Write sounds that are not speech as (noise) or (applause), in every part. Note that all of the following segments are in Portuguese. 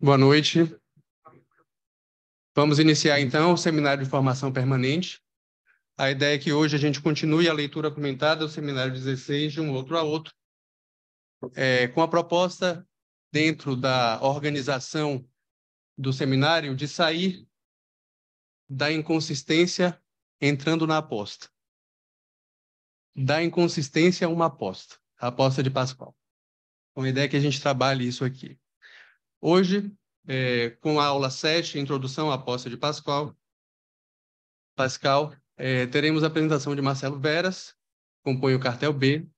Boa noite. Vamos iniciar então o seminário de formação permanente. A ideia é que hoje a gente continue a leitura comentada do seminário 16 de um outro a outro, é, com a proposta, dentro da organização do seminário, de sair da inconsistência entrando na aposta. Da inconsistência, uma aposta. A aposta de Pascoal. Com a ideia é que a gente trabalhe isso aqui. Hoje, é, com a aula 7, Introdução à Aposta de Pascoal, Pascal, é, teremos a apresentação de Marcelo Veras, compõe o cartel B,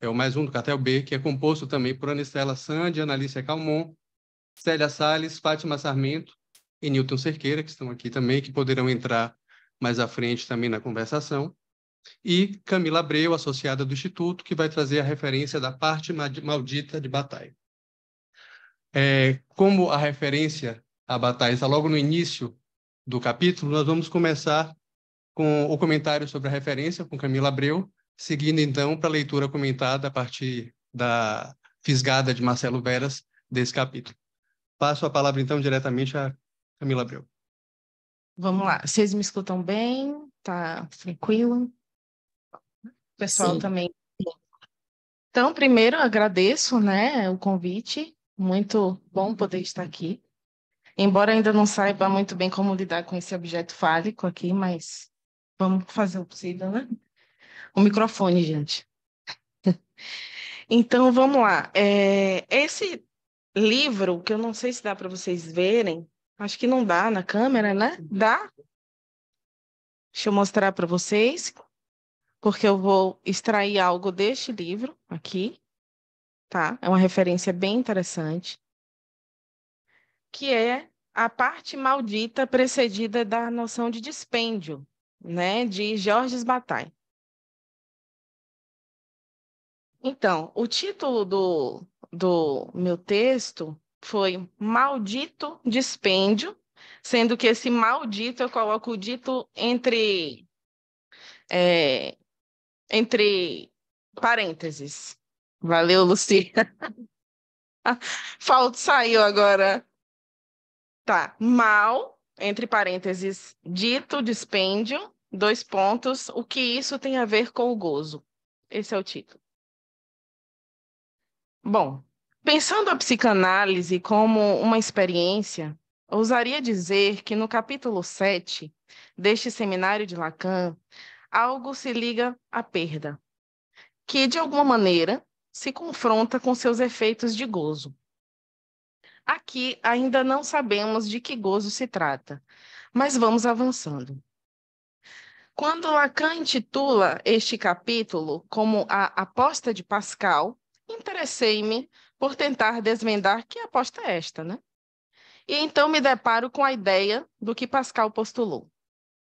é o mais um do cartel B, que é composto também por Anistela Sandi, Analícia Calmon, Célia Salles, Fátima Sarmento e Newton Cerqueira, que estão aqui também, que poderão entrar mais à frente também na conversação. E Camila Abreu, associada do Instituto, que vai trazer a referência da parte maldita de Bataille. É, como a referência à Bataille está logo no início do capítulo, nós vamos começar com o comentário sobre a referência, com Camila Abreu, seguindo então para a leitura comentada a partir da fisgada de Marcelo Veras desse capítulo. Passo a palavra então diretamente a Camila Abreu. Vamos lá. Vocês me escutam bem? Tá tranquilo? Pessoal Sim. também. Então, primeiro agradeço, né, o convite. Muito bom poder estar aqui. Embora ainda não saiba muito bem como lidar com esse objeto fálico aqui, mas Vamos fazer o possível, né? O microfone, gente. (laughs) Então, vamos lá. É, esse livro, que eu não sei se dá para vocês verem, acho que não dá na câmera, né? Dá? Deixa eu mostrar para vocês, porque eu vou extrair algo deste livro aqui, tá? É uma referência bem interessante, que é a parte maldita precedida da noção de dispêndio né, de Georges Bataille. Então, o título do, do meu texto foi Maldito Dispêndio, sendo que esse maldito eu coloco o dito entre, é, entre parênteses. Valeu, Luci. (laughs) Falta saiu agora. Tá, mal, entre parênteses, dito dispêndio, dois pontos, o que isso tem a ver com o gozo? Esse é o título. Bom, pensando a psicanálise como uma experiência, ousaria dizer que no capítulo 7 deste seminário de Lacan, algo se liga à perda, que de alguma maneira se confronta com seus efeitos de gozo. Aqui ainda não sabemos de que gozo se trata, mas vamos avançando. Quando Lacan intitula este capítulo como a aposta de Pascal, interessei-me por tentar desvendar que aposta é esta, né? E então me deparo com a ideia do que Pascal postulou.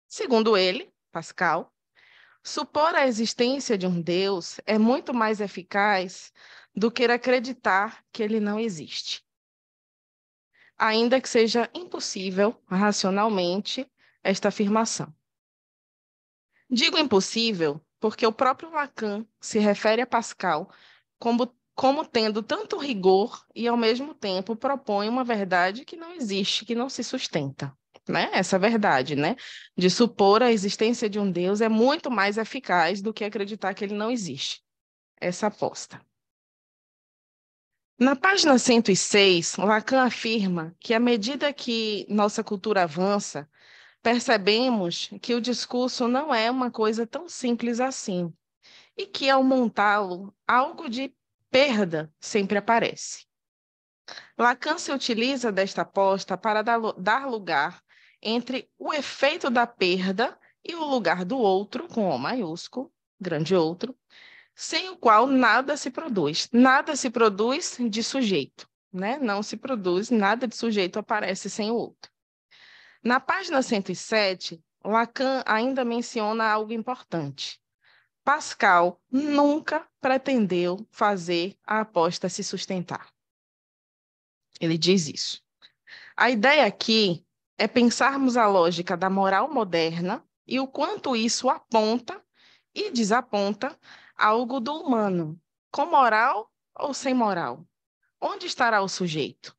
Segundo ele, Pascal, supor a existência de um Deus é muito mais eficaz do que acreditar que ele não existe. Ainda que seja impossível, racionalmente, esta afirmação. Digo impossível porque o próprio Lacan se refere a Pascal como, como tendo tanto rigor e, ao mesmo tempo, propõe uma verdade que não existe, que não se sustenta. Né? Essa verdade, né? De supor a existência de um Deus é muito mais eficaz do que acreditar que ele não existe. Essa aposta. Na página 106, Lacan afirma que, à medida que nossa cultura avança, percebemos que o discurso não é uma coisa tão simples assim e que, ao montá-lo, algo de perda sempre aparece. Lacan se utiliza desta aposta para dar lugar entre o efeito da perda e o lugar do outro, com O maiúsculo, grande outro, sem o qual nada se produz. Nada se produz de sujeito, né? Não se produz, nada de sujeito aparece sem o outro. Na página 107, Lacan ainda menciona algo importante. Pascal nunca pretendeu fazer a aposta se sustentar. Ele diz isso. A ideia aqui é pensarmos a lógica da moral moderna e o quanto isso aponta e desaponta algo do humano, com moral ou sem moral, onde estará o sujeito?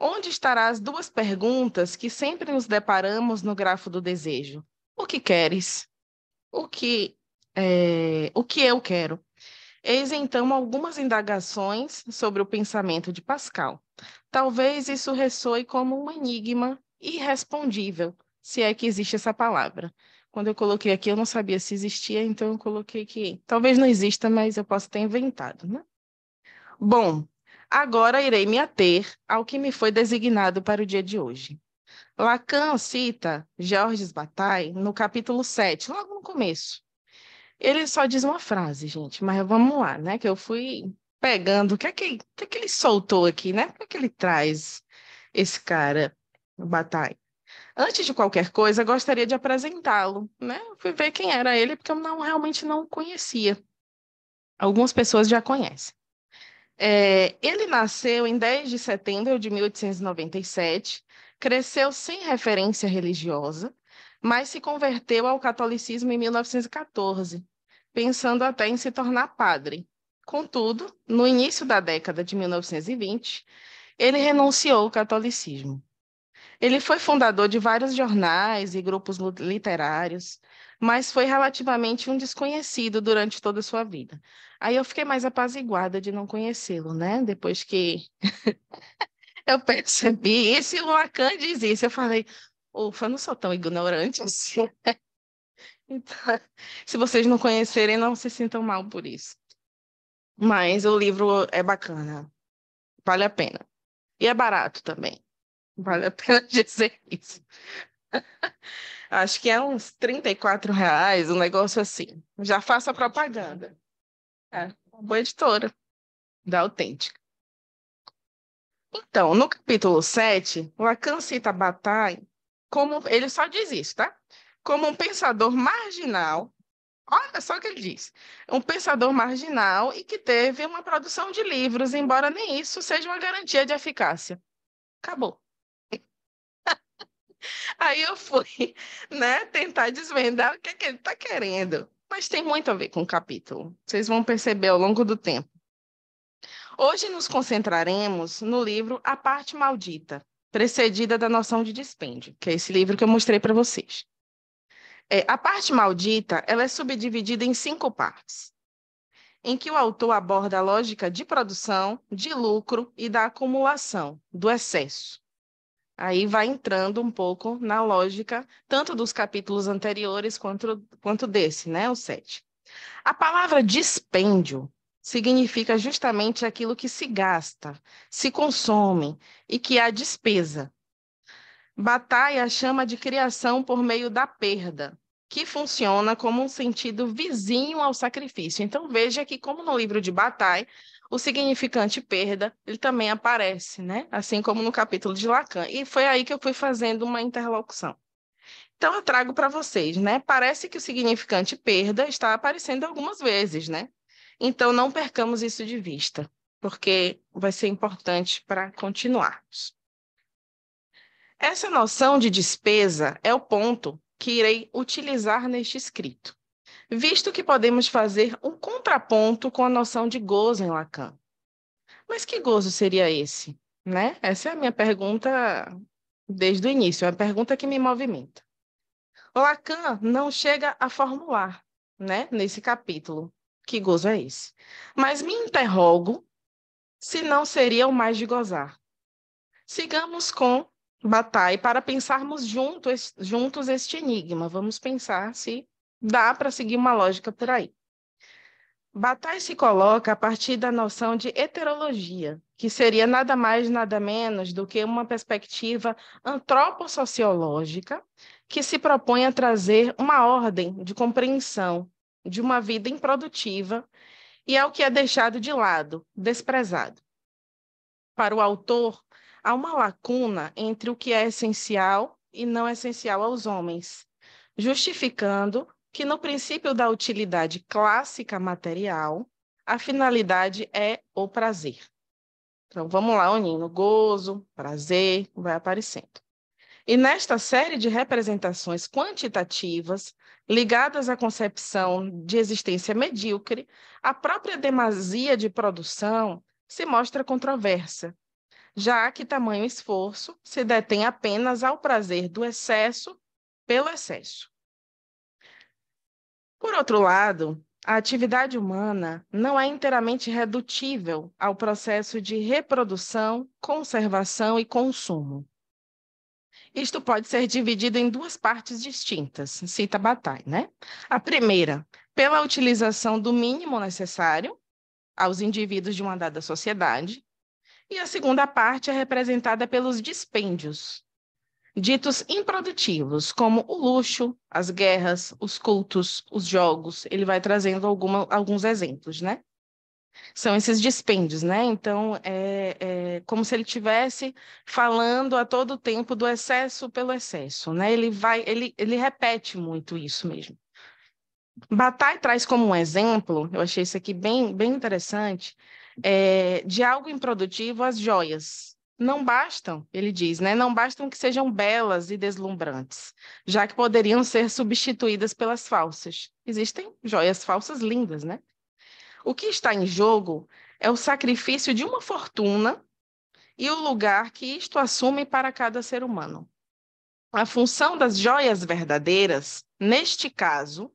Onde estarão as duas perguntas que sempre nos deparamos no grafo do desejo? O que queres? O que, é, o que eu quero? Eis então algumas indagações sobre o pensamento de Pascal. Talvez isso ressoe como um enigma irrespondível, se é que existe essa palavra. Quando eu coloquei aqui, eu não sabia se existia, então eu coloquei que talvez não exista, mas eu posso ter inventado, né? Bom, agora irei me ater ao que me foi designado para o dia de hoje. Lacan cita Georges Bataille no capítulo 7, logo no começo, ele só diz uma frase, gente, mas vamos lá, né? Que eu fui pegando o que é que, que, é que ele soltou aqui, né? O que é que ele traz, esse cara, Bataille? Antes de qualquer coisa, gostaria de apresentá-lo, né? fui ver quem era ele, porque eu não, realmente não conhecia. Algumas pessoas já conhecem. É, ele nasceu em 10 de setembro de 1897, cresceu sem referência religiosa, mas se converteu ao catolicismo em 1914 pensando até em se tornar padre. Contudo, no início da década de 1920, ele renunciou ao catolicismo. Ele foi fundador de vários jornais e grupos literários, mas foi relativamente um desconhecido durante toda a sua vida. Aí eu fiquei mais apaziguada de não conhecê-lo, né? Depois que (laughs) eu percebi isso, e o Lacan diz isso, eu falei, ufa, não sou tão ignorante (laughs) assim. Então, se vocês não conhecerem, não se sintam mal por isso. Mas o livro é bacana, vale a pena. E é barato também, vale a pena (laughs) dizer isso. Acho que é uns 34 reais, um negócio assim. Já faço a propaganda. É, uma boa editora, da Autêntica. Então, no capítulo 7, Lacan cita Bataille como... Ele só diz isso, tá? como um pensador marginal. Olha só o que ele diz. Um pensador marginal e que teve uma produção de livros, embora nem isso seja uma garantia de eficácia. Acabou. Aí eu fui (laughs) né, tentar desvendar o que, é que ele está querendo. Mas tem muito a ver com o capítulo. Vocês vão perceber ao longo do tempo. Hoje nos concentraremos no livro A Parte Maldita, precedida da noção de dispêndio, que é esse livro que eu mostrei para vocês. É, a parte maldita ela é subdividida em cinco partes, em que o autor aborda a lógica de produção, de lucro e da acumulação, do excesso. Aí vai entrando um pouco na lógica tanto dos capítulos anteriores quanto, quanto desse, né, o sete. A palavra dispêndio significa justamente aquilo que se gasta, se consome e que há despesa. Batalha chama de criação por meio da perda, que funciona como um sentido vizinho ao sacrifício. Então, veja que, como no livro de Bataille, o significante perda, ele também aparece, né? Assim como no capítulo de Lacan. E foi aí que eu fui fazendo uma interlocução. Então, eu trago para vocês, né? Parece que o significante perda está aparecendo algumas vezes, né? Então, não percamos isso de vista, porque vai ser importante para continuarmos. Essa noção de despesa é o ponto que irei utilizar neste escrito, visto que podemos fazer um contraponto com a noção de gozo em Lacan. Mas que gozo seria esse? Né? Essa é a minha pergunta desde o início, é a pergunta que me movimenta. Lacan não chega a formular, né, nesse capítulo, que gozo é esse. Mas me interrogo se não seria o mais de gozar. Sigamos com Bataille para pensarmos juntos, juntos este enigma. Vamos pensar se dá para seguir uma lógica por aí. Bataille se coloca a partir da noção de heterologia, que seria nada mais nada menos do que uma perspectiva antropossociológica que se propõe a trazer uma ordem de compreensão de uma vida improdutiva e é o que é deixado de lado, desprezado. Para o autor, há uma lacuna entre o que é essencial e não essencial aos homens, justificando que no princípio da utilidade clássica material, a finalidade é o prazer. Então vamos lá unindo gozo, prazer, vai aparecendo. E nesta série de representações quantitativas ligadas à concepção de existência medíocre, a própria demasia de produção se mostra controversa, já que tamanho esforço se detém apenas ao prazer do excesso pelo excesso. Por outro lado, a atividade humana não é inteiramente redutível ao processo de reprodução, conservação e consumo. Isto pode ser dividido em duas partes distintas, cita Bataille, né? A primeira, pela utilização do mínimo necessário aos indivíduos de uma dada sociedade, e a segunda parte é representada pelos dispêndios, ditos improdutivos, como o luxo, as guerras, os cultos, os jogos. Ele vai trazendo alguma, alguns exemplos, né? São esses dispêndios, né? Então, é, é como se ele estivesse falando a todo tempo do excesso pelo excesso, né? Ele vai, ele, ele repete muito isso mesmo. Bataille traz como um exemplo, eu achei isso aqui bem, bem interessante, é, de algo improdutivo as joias. Não bastam, ele diz, né? Não bastam que sejam belas e deslumbrantes, já que poderiam ser substituídas pelas falsas. Existem joias falsas lindas, né? O que está em jogo é o sacrifício de uma fortuna e o lugar que isto assume para cada ser humano. A função das joias verdadeiras, neste caso,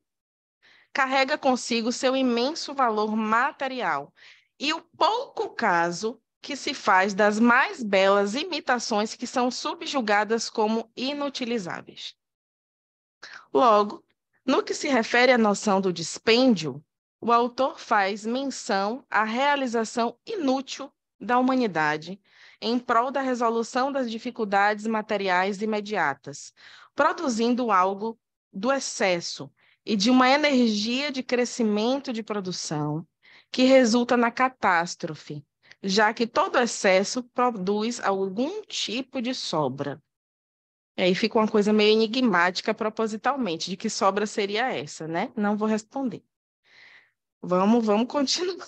carrega consigo seu imenso valor material e o pouco caso que se faz das mais belas imitações que são subjugadas como inutilizáveis. Logo, no que se refere à noção do dispêndio, o autor faz menção à realização inútil da humanidade em prol da resolução das dificuldades materiais imediatas, produzindo algo do excesso e de uma energia de crescimento de produção que resulta na catástrofe, já que todo excesso produz algum tipo de sobra. E aí fica uma coisa meio enigmática propositalmente, de que sobra seria essa, né? Não vou responder. Vamos, vamos (laughs) continuar.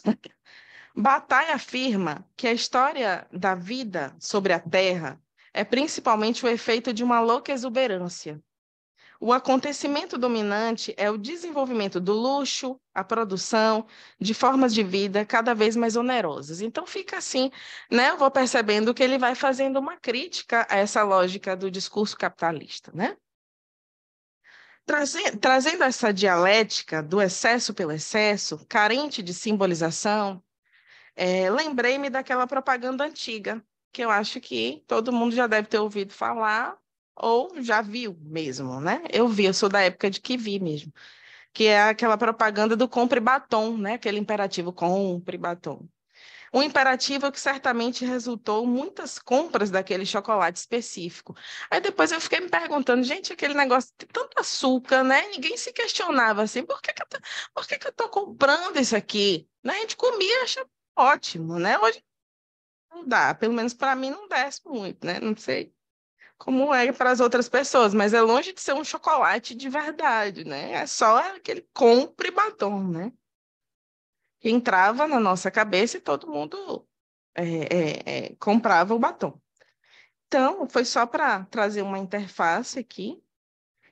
Bataille afirma que a história da vida sobre a Terra é principalmente o efeito de uma louca exuberância, o acontecimento dominante é o desenvolvimento do luxo, a produção de formas de vida cada vez mais onerosas. Então fica assim, né? Eu vou percebendo que ele vai fazendo uma crítica a essa lógica do discurso capitalista, né? Trazendo essa dialética do excesso pelo excesso, carente de simbolização, é, lembrei-me daquela propaganda antiga, que eu acho que todo mundo já deve ter ouvido falar, ou já viu mesmo, né? Eu vi, eu sou da época de que vi mesmo, que é aquela propaganda do compre batom, né? Aquele imperativo compre batom. Um imperativo que certamente resultou muitas compras daquele chocolate específico. Aí depois eu fiquei me perguntando, gente, aquele negócio tem tanto açúcar, né? Ninguém se questionava assim, por que, que, eu, tô, por que, que eu tô comprando isso aqui? Né? A gente comia, acha ótimo, né? Hoje não dá, pelo menos para mim não desce muito, né? Não sei como é para as outras pessoas, mas é longe de ser um chocolate de verdade, né? É só aquele compre batom, né? Que entrava na nossa cabeça e todo mundo é, é, é, comprava o batom. Então, foi só para trazer uma interface aqui.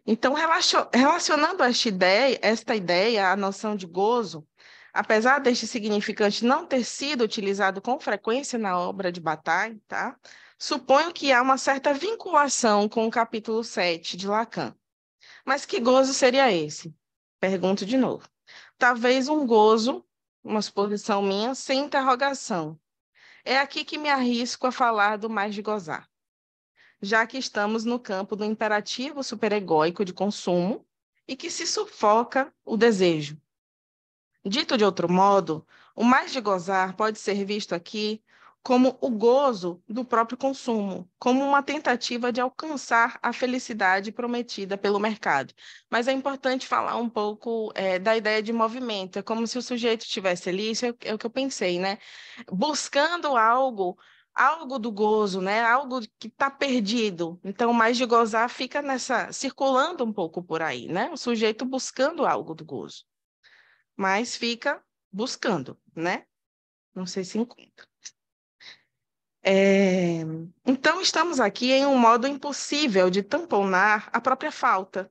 Então, relacionando esta ideia, esta ideia à noção de gozo, apesar deste significante não ter sido utilizado com frequência na obra de Bataille, tá? Suponho que há uma certa vinculação com o capítulo 7 de Lacan. Mas que gozo seria esse? Pergunto de novo. Talvez um gozo, uma suposição minha, sem interrogação. É aqui que me arrisco a falar do mais de gozar. Já que estamos no campo do imperativo superegóico de consumo e que se sufoca o desejo. Dito de outro modo, o mais de gozar pode ser visto aqui como o gozo do próprio consumo, como uma tentativa de alcançar a felicidade prometida pelo mercado. Mas é importante falar um pouco é, da ideia de movimento, é como se o sujeito estivesse ali, isso é, é o que eu pensei, né? Buscando algo algo do gozo, né? Algo que está perdido. Então, mais de gozar fica nessa circulando um pouco por aí, né? O sujeito buscando algo do gozo, mas fica buscando, né? Não sei se encontra. É... Então, estamos aqui em um modo impossível de tamponar a própria falta,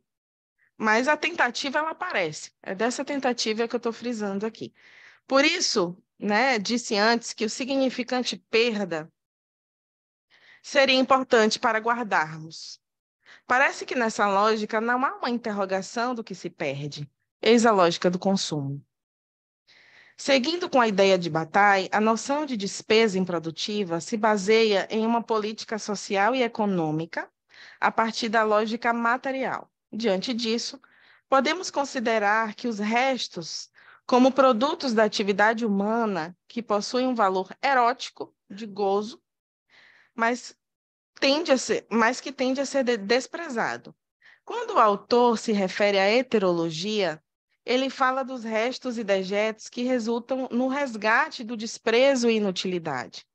mas a tentativa ela aparece. É dessa tentativa que eu estou frisando aqui. Por isso, né, disse antes que o significante perda seria importante para guardarmos. Parece que nessa lógica não há uma interrogação do que se perde. Eis a lógica do consumo. Seguindo com a ideia de Bataille, a noção de despesa improdutiva se baseia em uma política social e econômica a partir da lógica material. Diante disso, podemos considerar que os restos, como produtos da atividade humana que possuem um valor erótico, de gozo, mas, tende a ser, mas que tende a ser desprezado. Quando o autor se refere à heterologia, ele fala dos restos e dejetos que resultam no resgate do desprezo e inutilidade.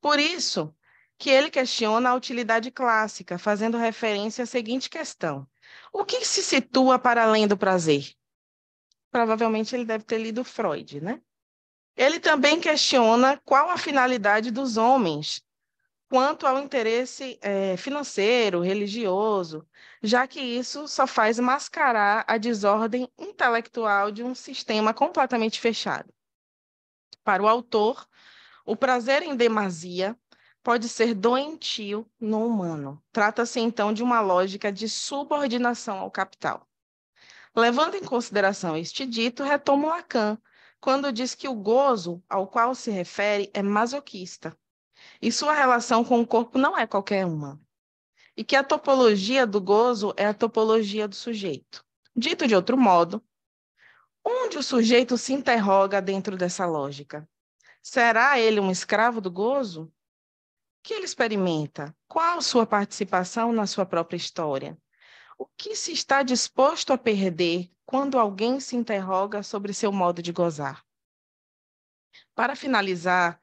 Por isso, que ele questiona a utilidade clássica, fazendo referência à seguinte questão: o que se situa para além do prazer? Provavelmente ele deve ter lido Freud, né? Ele também questiona qual a finalidade dos homens quanto ao interesse é, financeiro, religioso, já que isso só faz mascarar a desordem intelectual de um sistema completamente fechado. Para o autor, o prazer em demasia pode ser doentio no humano. Trata-se então de uma lógica de subordinação ao capital. Levando em consideração este dito, retomo Lacan, quando diz que o gozo ao qual se refere é masoquista, e sua relação com o corpo não é qualquer uma. E que a topologia do gozo é a topologia do sujeito. Dito de outro modo, onde o sujeito se interroga dentro dessa lógica? Será ele um escravo do gozo? Que ele experimenta? Qual sua participação na sua própria história? O que se está disposto a perder quando alguém se interroga sobre seu modo de gozar? Para finalizar,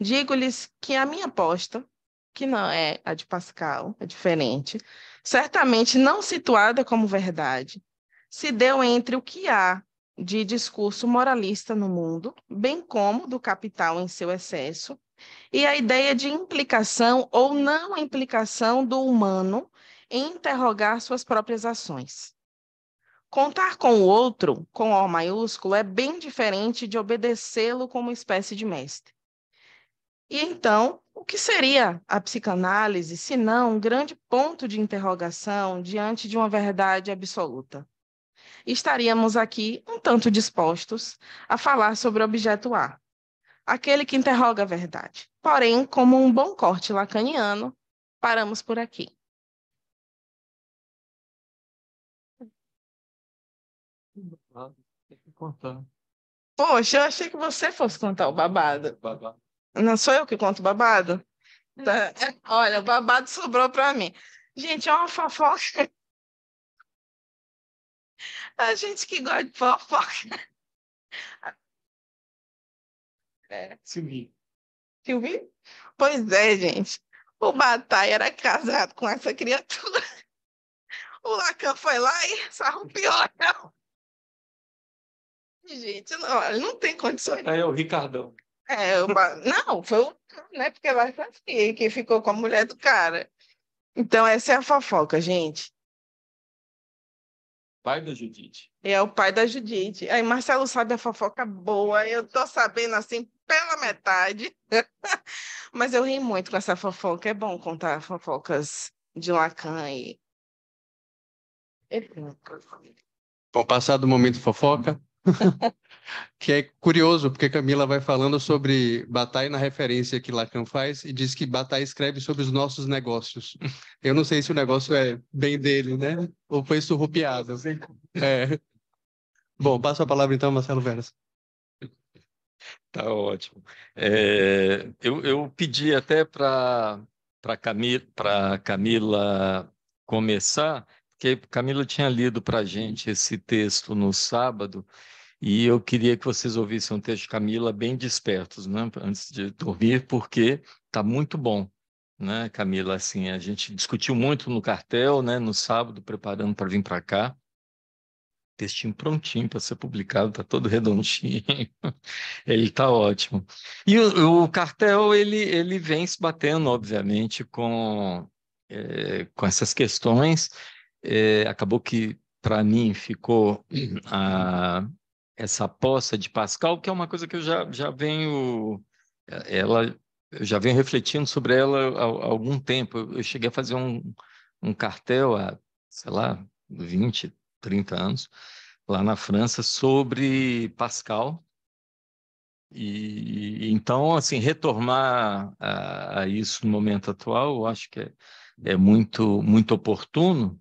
Digo-lhes que a minha aposta, que não é a de Pascal, é diferente, certamente não situada como verdade, se deu entre o que há de discurso moralista no mundo, bem como do capital em seu excesso, e a ideia de implicação ou não implicação do humano em interrogar suas próprias ações. Contar com o outro, com O maiúsculo, é bem diferente de obedecê-lo como espécie de mestre. E então, o que seria a psicanálise, se não um grande ponto de interrogação diante de uma verdade absoluta? Estaríamos aqui um tanto dispostos a falar sobre o objeto A, aquele que interroga a verdade. Porém, como um bom corte lacaniano, paramos por aqui. Poxa, eu achei que você fosse contar o babado. babado. Não sou eu que conto babado? Tá. (laughs) Olha, o babado sobrou para mim. Gente, é uma fofoca. (laughs) A gente que gosta de fofoca. (laughs) É. Silvio? Pois é, gente. O Batai era casado com essa criatura. O Lacan foi lá e sarrupiou. Gente, não, não tem condições. É o Ricardão. É, não, foi o né? Porque vai ser assim, que ficou com a mulher do cara. Então, essa é a fofoca, gente. Pai da Judite. É o pai da Judite. Aí, Marcelo sabe a fofoca boa, eu tô sabendo assim pela metade. (laughs) Mas eu ri muito com essa fofoca. É bom contar fofocas de Lacan e. Bom, passado o momento fofoca, (laughs) que é curioso, porque Camila vai falando sobre Bataille na referência que Lacan faz e diz que Bataille escreve sobre os nossos negócios. Eu não sei se o negócio é bem dele, né? Ou foi surrupiado. É. Bom, passo a palavra então, Marcelo Veras. Tá ótimo. É, eu, eu pedi até para Camila, Camila começar, porque Camila tinha lido para a gente esse texto no sábado, e eu queria que vocês ouvissem um texto de Camila bem despertos, né, antes de dormir, porque está muito bom, né, Camila? Assim, a gente discutiu muito no cartel, né, no sábado, preparando para vir para cá. Textinho prontinho para ser publicado, está todo redondinho. (laughs) ele está ótimo. E o, o, cartel, ele, ele vem se batendo, obviamente, com, é, com essas questões. É, acabou que, para mim, ficou (clears throat) a essa aposta de Pascal, que é uma coisa que eu já, já venho, ela, eu já venho refletindo sobre ela há, há algum tempo. Eu cheguei a fazer um, um cartel há, sei lá, 20, 30 anos, lá na França, sobre Pascal. E então, assim, retornar a, a isso no momento atual, eu acho que é, é muito, muito oportuno,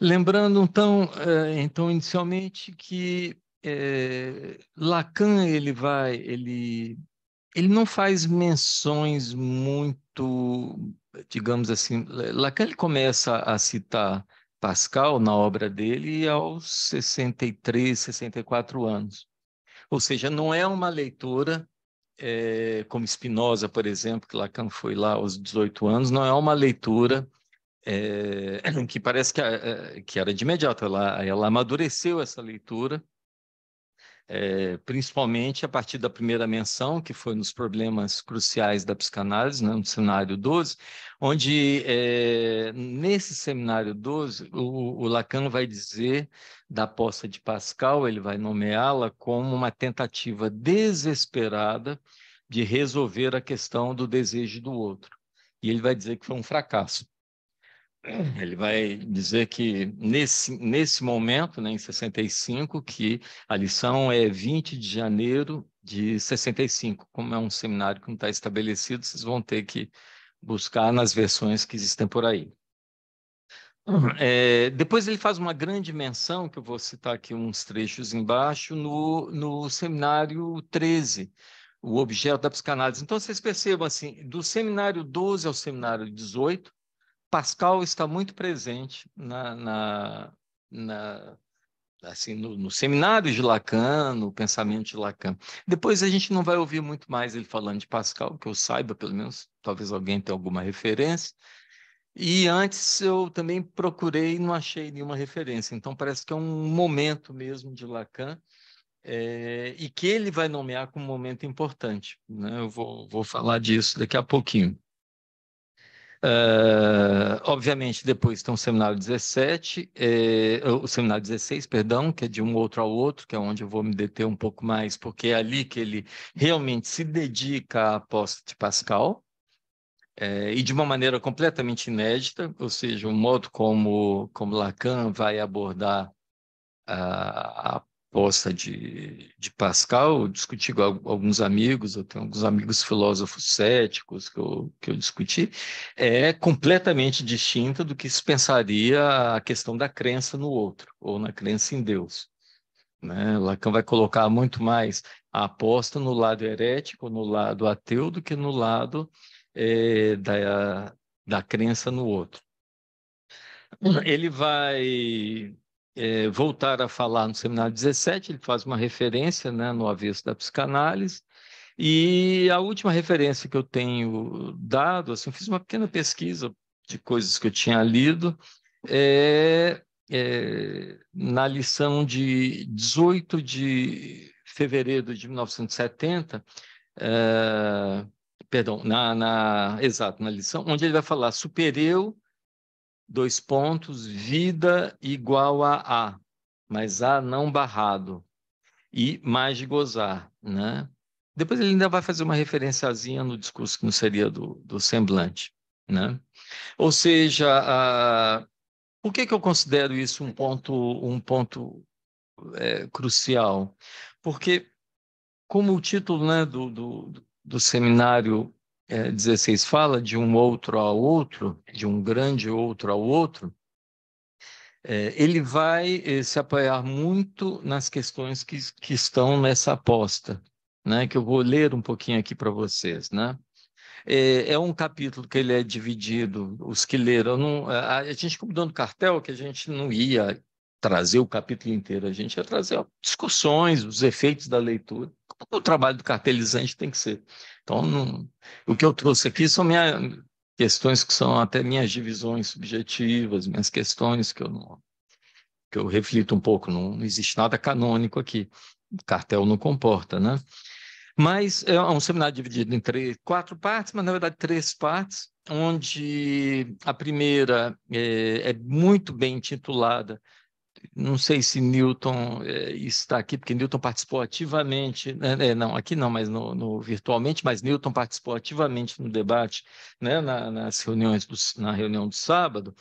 Lembrando, então, eh, então inicialmente, que é, Lacan ele vai, ele, ele não faz menções muito, digamos assim, Lacan ele começa a citar Pascal na obra dele aos 63, 64 anos. Ou seja, não é uma leitura é, como Spinoza, por exemplo, que Lacan foi lá aos 18 anos, não é uma leitura é, (clears throat) que parece que, é, que, era de imediato. Ela, ela amadureceu essa leitura, é, principalmente a partir da primeira menção, que foi nos problemas cruciais da psicanálise, né, no seminário 12, onde é, nesse seminário 12, o, o, Lacan vai dizer da aposta de Pascal, ele vai nomeá-la como uma tentativa desesperada de resolver a questão do desejo do outro. E ele vai dizer que foi um fracasso. Ele vai dizer que nesse, nesse momento, né, em 65, que a lição é 20 de janeiro de 65. Como é um seminário que não está estabelecido, vocês vão ter que buscar nas versões que existem por aí. É, depois ele faz uma grande menção, que eu vou citar aqui uns trechos embaixo, no, no seminário 13, o objeto da psicanálise. Então, vocês percebam assim, do seminário 12 ao seminário 18, Pascal está muito presente na, na, na assim, no, no, seminário de Lacan, no pensamento de Lacan. Depois a gente não vai ouvir muito mais ele falando de Pascal, que eu saiba, pelo menos, talvez alguém tenha alguma referência. E antes eu também procurei e não achei nenhuma referência. Então parece que é um momento mesmo de Lacan é, e que ele vai nomear como um momento importante. Né? Eu vou, vou falar disso daqui a pouquinho. Uh, obviamente, depois tem o seminário 17, é, o seminário 16, perdão, que é de um outro ao outro, que é onde eu vou me deter um pouco mais, porque é ali que ele realmente se dedica à aposta de Pascal, é, e de uma maneira completamente inédita, ou seja, o modo como, como Lacan vai abordar a, a proposta de, de Pascal, eu discuti com alguns amigos, eu tenho alguns amigos filósofos céticos que eu, que eu discuti, é completamente distinta do que se pensaria a questão da crença no outro, ou na crença em Deus. Né? Lacan vai colocar muito mais a aposta no lado herético, no lado ateu, do que no lado é, da, da crença no outro. Ele vai é, voltar a falar no seminário 17, ele faz uma referência né, no avesso da psicanálise, e a última referência que eu tenho dado, assim, fiz uma pequena pesquisa de coisas que eu tinha lido, é, é, na lição de 18 de fevereiro de 1970, é, perdão, na, na, exato, na lição, onde ele vai falar supereu dois pontos, vida igual a A, mas A não barrado, e mais de gozar, né? Depois ele ainda vai fazer uma referenciazinha no discurso que não seria do, do semblante, né? Ou seja, a... por que, que eu considero isso um ponto, um ponto é, crucial? Porque, como o título né, do, do, do seminário é, 16 fala de um outro ao outro, de um grande outro ao outro, é, ele vai é, se apoiar muito nas questões que, que estão nessa aposta, né? que eu vou ler um pouquinho aqui para vocês. Né? É, é, um capítulo que ele é dividido, os que leram, não, a, a gente no cartel que a gente não ia trazer o capítulo inteiro, a gente ia trazer discussões, os efeitos da leitura, o trabalho do cartelizante tem que ser. Então, não, o que eu trouxe aqui são minhas questões que são até minhas divisões subjetivas, minhas questões que eu não, que eu reflito um pouco. Não, não existe nada canônico aqui. O cartel não comporta, né? Mas é um seminário dividido em três, quatro partes, mas na verdade três partes, onde a primeira é, é muito bem intitulada não sei se Newton é, está aqui, porque Newton participou ativamente, né, é, não, aqui não, mas no, no, virtualmente, mas Newton participou ativamente no debate, né, na, nas reuniões do, na reunião do sábado,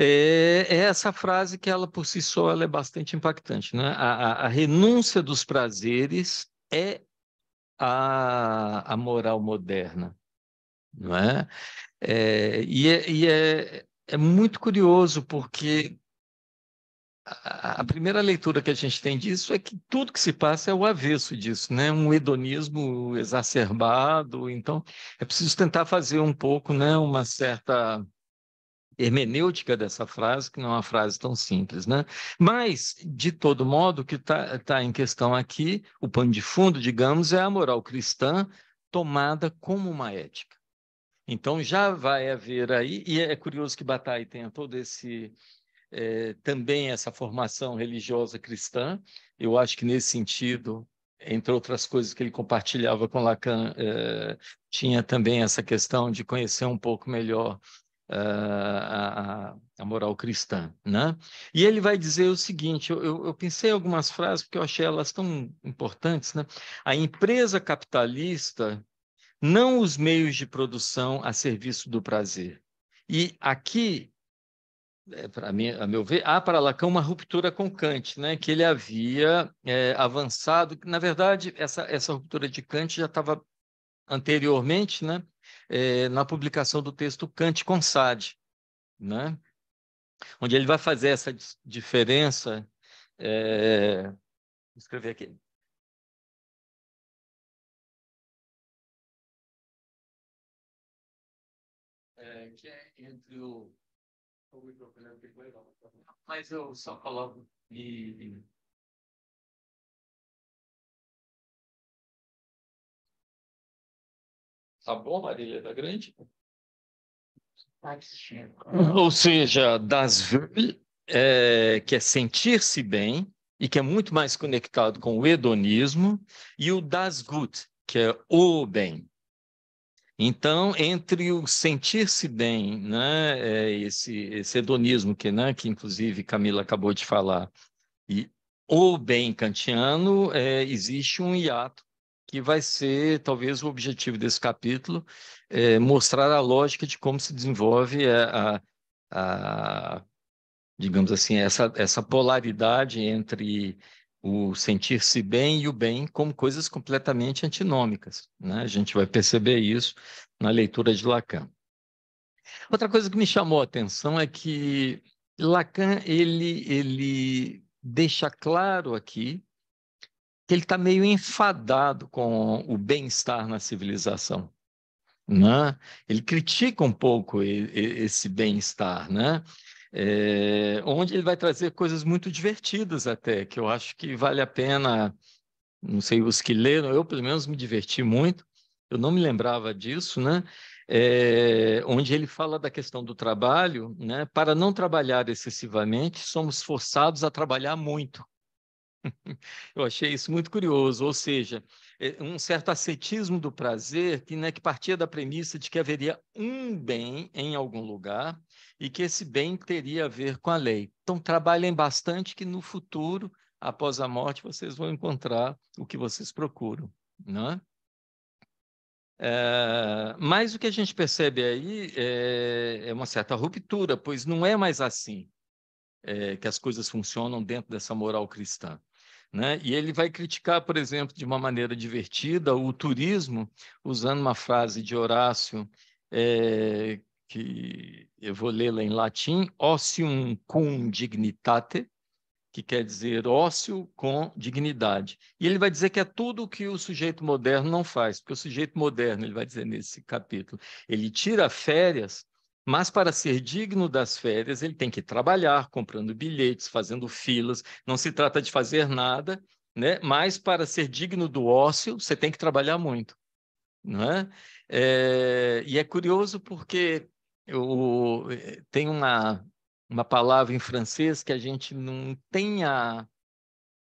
é, é, essa frase que ela por si só é bastante impactante, né? A, a, a renúncia dos prazeres é a, a moral moderna, não é? é e é, e é, é muito curioso porque a, primeira leitura que a gente tem disso é que tudo que se passa é o avesso disso, né? Um hedonismo exacerbado. Então, é preciso tentar fazer um pouco, né? Uma certa hermenêutica dessa frase, que não é uma frase tão simples, né? Mas, de todo modo, o que está tá em questão aqui, o pano de fundo, digamos, é a moral cristã tomada como uma ética. Então, já vai haver aí, e é curioso que Bataille tenha todo esse é, também essa formação religiosa cristã. Eu acho que nesse sentido, entre outras coisas que ele compartilhava com Lacan, é, tinha também essa questão de conhecer um pouco melhor uh, a, a, moral cristã. Né? E ele vai dizer o seguinte: eu, eu, pensei algumas frases porque eu achei elas tão importantes. Né? A empresa capitalista, não os meios de produção a serviço do prazer. E aqui é, para mim, a meu ver, há para Lacan uma ruptura com Kant, né? que ele havia é, avançado. Na verdade, essa, essa ruptura de Kant já estava anteriormente né? É, na publicação do texto Kant com Sade, né? onde ele vai fazer essa diferença. É... Vou escrever aqui. É, que é entre o mas eu só coloco e. Tá bom, Marília da Grande? Ou seja, das é, que é sentir-se bem e que é muito mais conectado com o hedonismo, e o das gut, que é o bem. Então, entre o sentir-se bem, né, é esse, esse hedonismo que, né, que inclusive Camila acabou de falar, e o bem kantiano, é, existe um hiato que vai ser talvez o objetivo desse capítulo, é, mostrar a lógica de como se desenvolve a, a, a digamos assim, essa, essa polaridade entre o sentir-se bem e o bem como coisas completamente antinômicas. Né? A gente vai perceber isso na leitura de Lacan. Outra coisa que me chamou a atenção é que Lacan ele, ele deixa claro aqui que ele está meio enfadado com o bem-estar na civilização. Né? Ele critica um pouco esse bem-estar, né? É, onde ele vai trazer coisas muito divertidas até, que eu acho que vale a pena, não sei os que leram, eu pelo menos me diverti muito, eu não me lembrava disso, né? É, onde ele fala da questão do trabalho, né? Para não trabalhar excessivamente, somos forçados a trabalhar muito. (laughs) eu achei isso muito curioso, ou seja, um certo ascetismo do prazer que, né, que partia da premissa de que haveria um bem em algum lugar e que esse bem teria a ver com a lei. Então, trabalhem bastante que no futuro, após a morte, vocês vão encontrar o que vocês procuram. Né? É, mas o que a gente percebe aí é, é uma certa ruptura, pois não é mais assim é, que as coisas funcionam dentro dessa moral cristã. Né? E ele vai criticar, por exemplo, de uma maneira divertida, o turismo, usando uma frase de Horácio, é, que eu vou lê-la em latim, ossium cum dignitate, que quer dizer ócio com dignidade. E ele vai dizer que é tudo o que o sujeito moderno não faz, porque o sujeito moderno, ele vai dizer nesse capítulo, ele tira férias, mas para ser digno das férias, ele tem que trabalhar, comprando bilhetes, fazendo filas, não se trata de fazer nada, né? mas para ser digno do ócio, você tem que trabalhar muito. Não é? é e é curioso porque eh, tem uma, uma palavra em francês que a gente não tem a,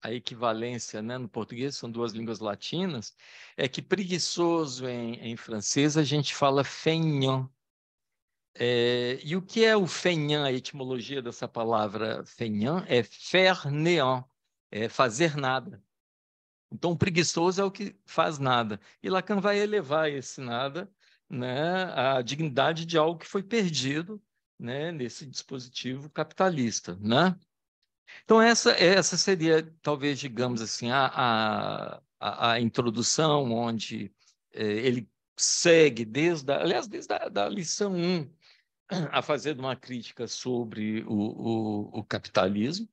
a equivalência né, no português, são duas línguas latinas, é que preguiçoso em, em francês a gente fala feignant. É, e o que é o feignant, a etimologia dessa palavra feignant? É faire néant, é fazer nada. Então, o preguiçoso é o que faz nada. E Lacan vai elevar esse nada né, à dignidade de algo que foi perdido né, nesse dispositivo capitalista. Né? Então, essa, essa seria, talvez, digamos assim, a, a, a introdução, onde eh, ele segue desde, a, aliás, desde a da lição 1, (clears throat) a fazer uma crítica sobre o, o, o capitalismo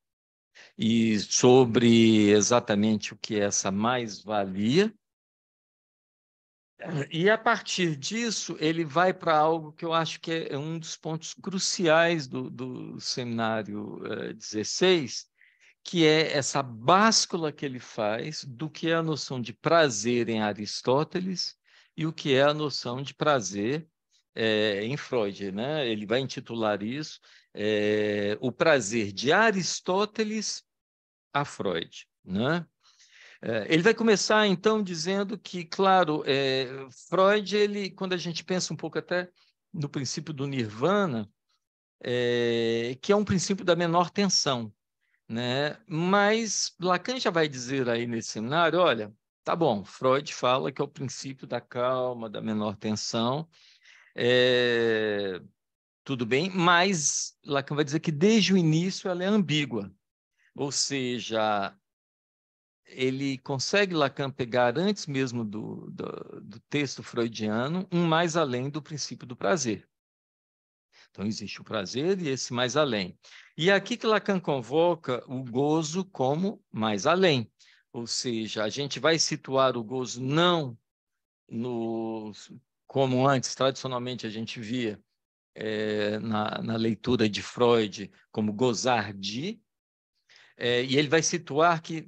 e sobre exatamente o que é essa mais-valia. E a partir disso, ele vai para algo que eu acho que é um dos pontos cruciais do, do seminário uh, 16, que é essa báscula que ele faz do que é a noção de prazer em Aristóteles e o que é a noção de prazer é, em Freud. Né? Ele vai intitular isso é, O Prazer de Aristóteles a Freud. Né? É, ele vai começar, então, dizendo que, claro, Freud, ele, quando a gente pensa um pouco até no princípio do nirvana, que é um princípio da menor tensão, né? Mas Lacan já vai dizer aí nesse seminário, olha, tá bom, Freud fala que é o princípio da calma, da menor tensão, é, tudo bem, mas Lacan vai dizer que desde o início ela é ambígua, ou seja, ele consegue Lacan pegar antes mesmo do, do, do, texto freudiano um mais além do princípio do prazer. Então existe o prazer e esse mais além. E é aqui que Lacan convoca o gozo como mais além, ou seja, a gente vai situar o gozo não no como antes, tradicionalmente, a gente via é, na, na, leitura de Freud como gozar de, é, e ele vai situar que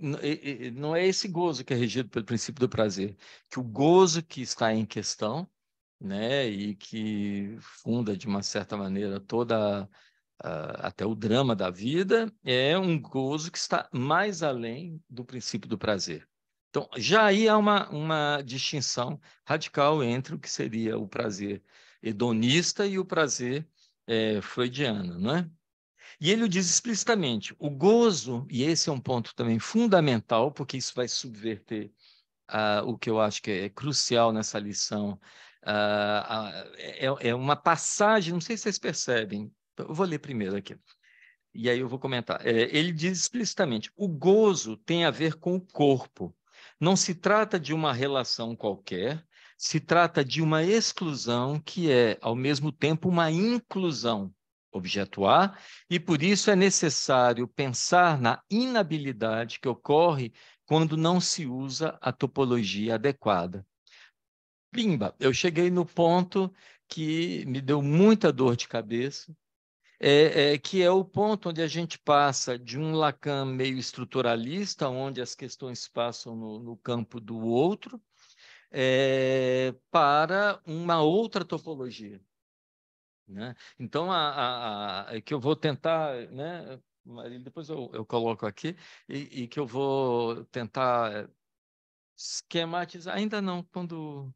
não é esse gozo que é regido pelo princípio do prazer, que o gozo que está em questão, né, e que funda de uma certa maneira toda até o drama da vida, é um gozo que está mais além do princípio do prazer. Então, já aí há uma, uma distinção radical entre o que seria o prazer hedonista e o prazer é, freudiano, não é? E ele o diz explicitamente: o gozo, e esse é um ponto também fundamental, porque isso vai subverter uh, o que eu acho que é crucial nessa lição, uh, uh, é, é, uma passagem, não sei se vocês percebem, eu vou ler primeiro aqui, e aí eu vou comentar. É, ele diz explicitamente: o gozo tem a ver com o corpo. Não se trata de uma relação qualquer, se trata de uma exclusão que é, ao mesmo tempo, uma inclusão, objeto A, e por isso é necessário pensar na inabilidade que ocorre quando não se usa a topologia adequada. Pimba, eu cheguei no ponto que me deu muita dor de cabeça, é, é, que é o ponto onde a gente passa de um Lacan meio estruturalista, onde as questões passam no, no campo do outro, é, para uma outra topologia. Né? Então, a, a, a, que eu vou tentar, né, depois eu, eu coloco aqui, e, e, que eu vou tentar esquematizar, ainda não, quando.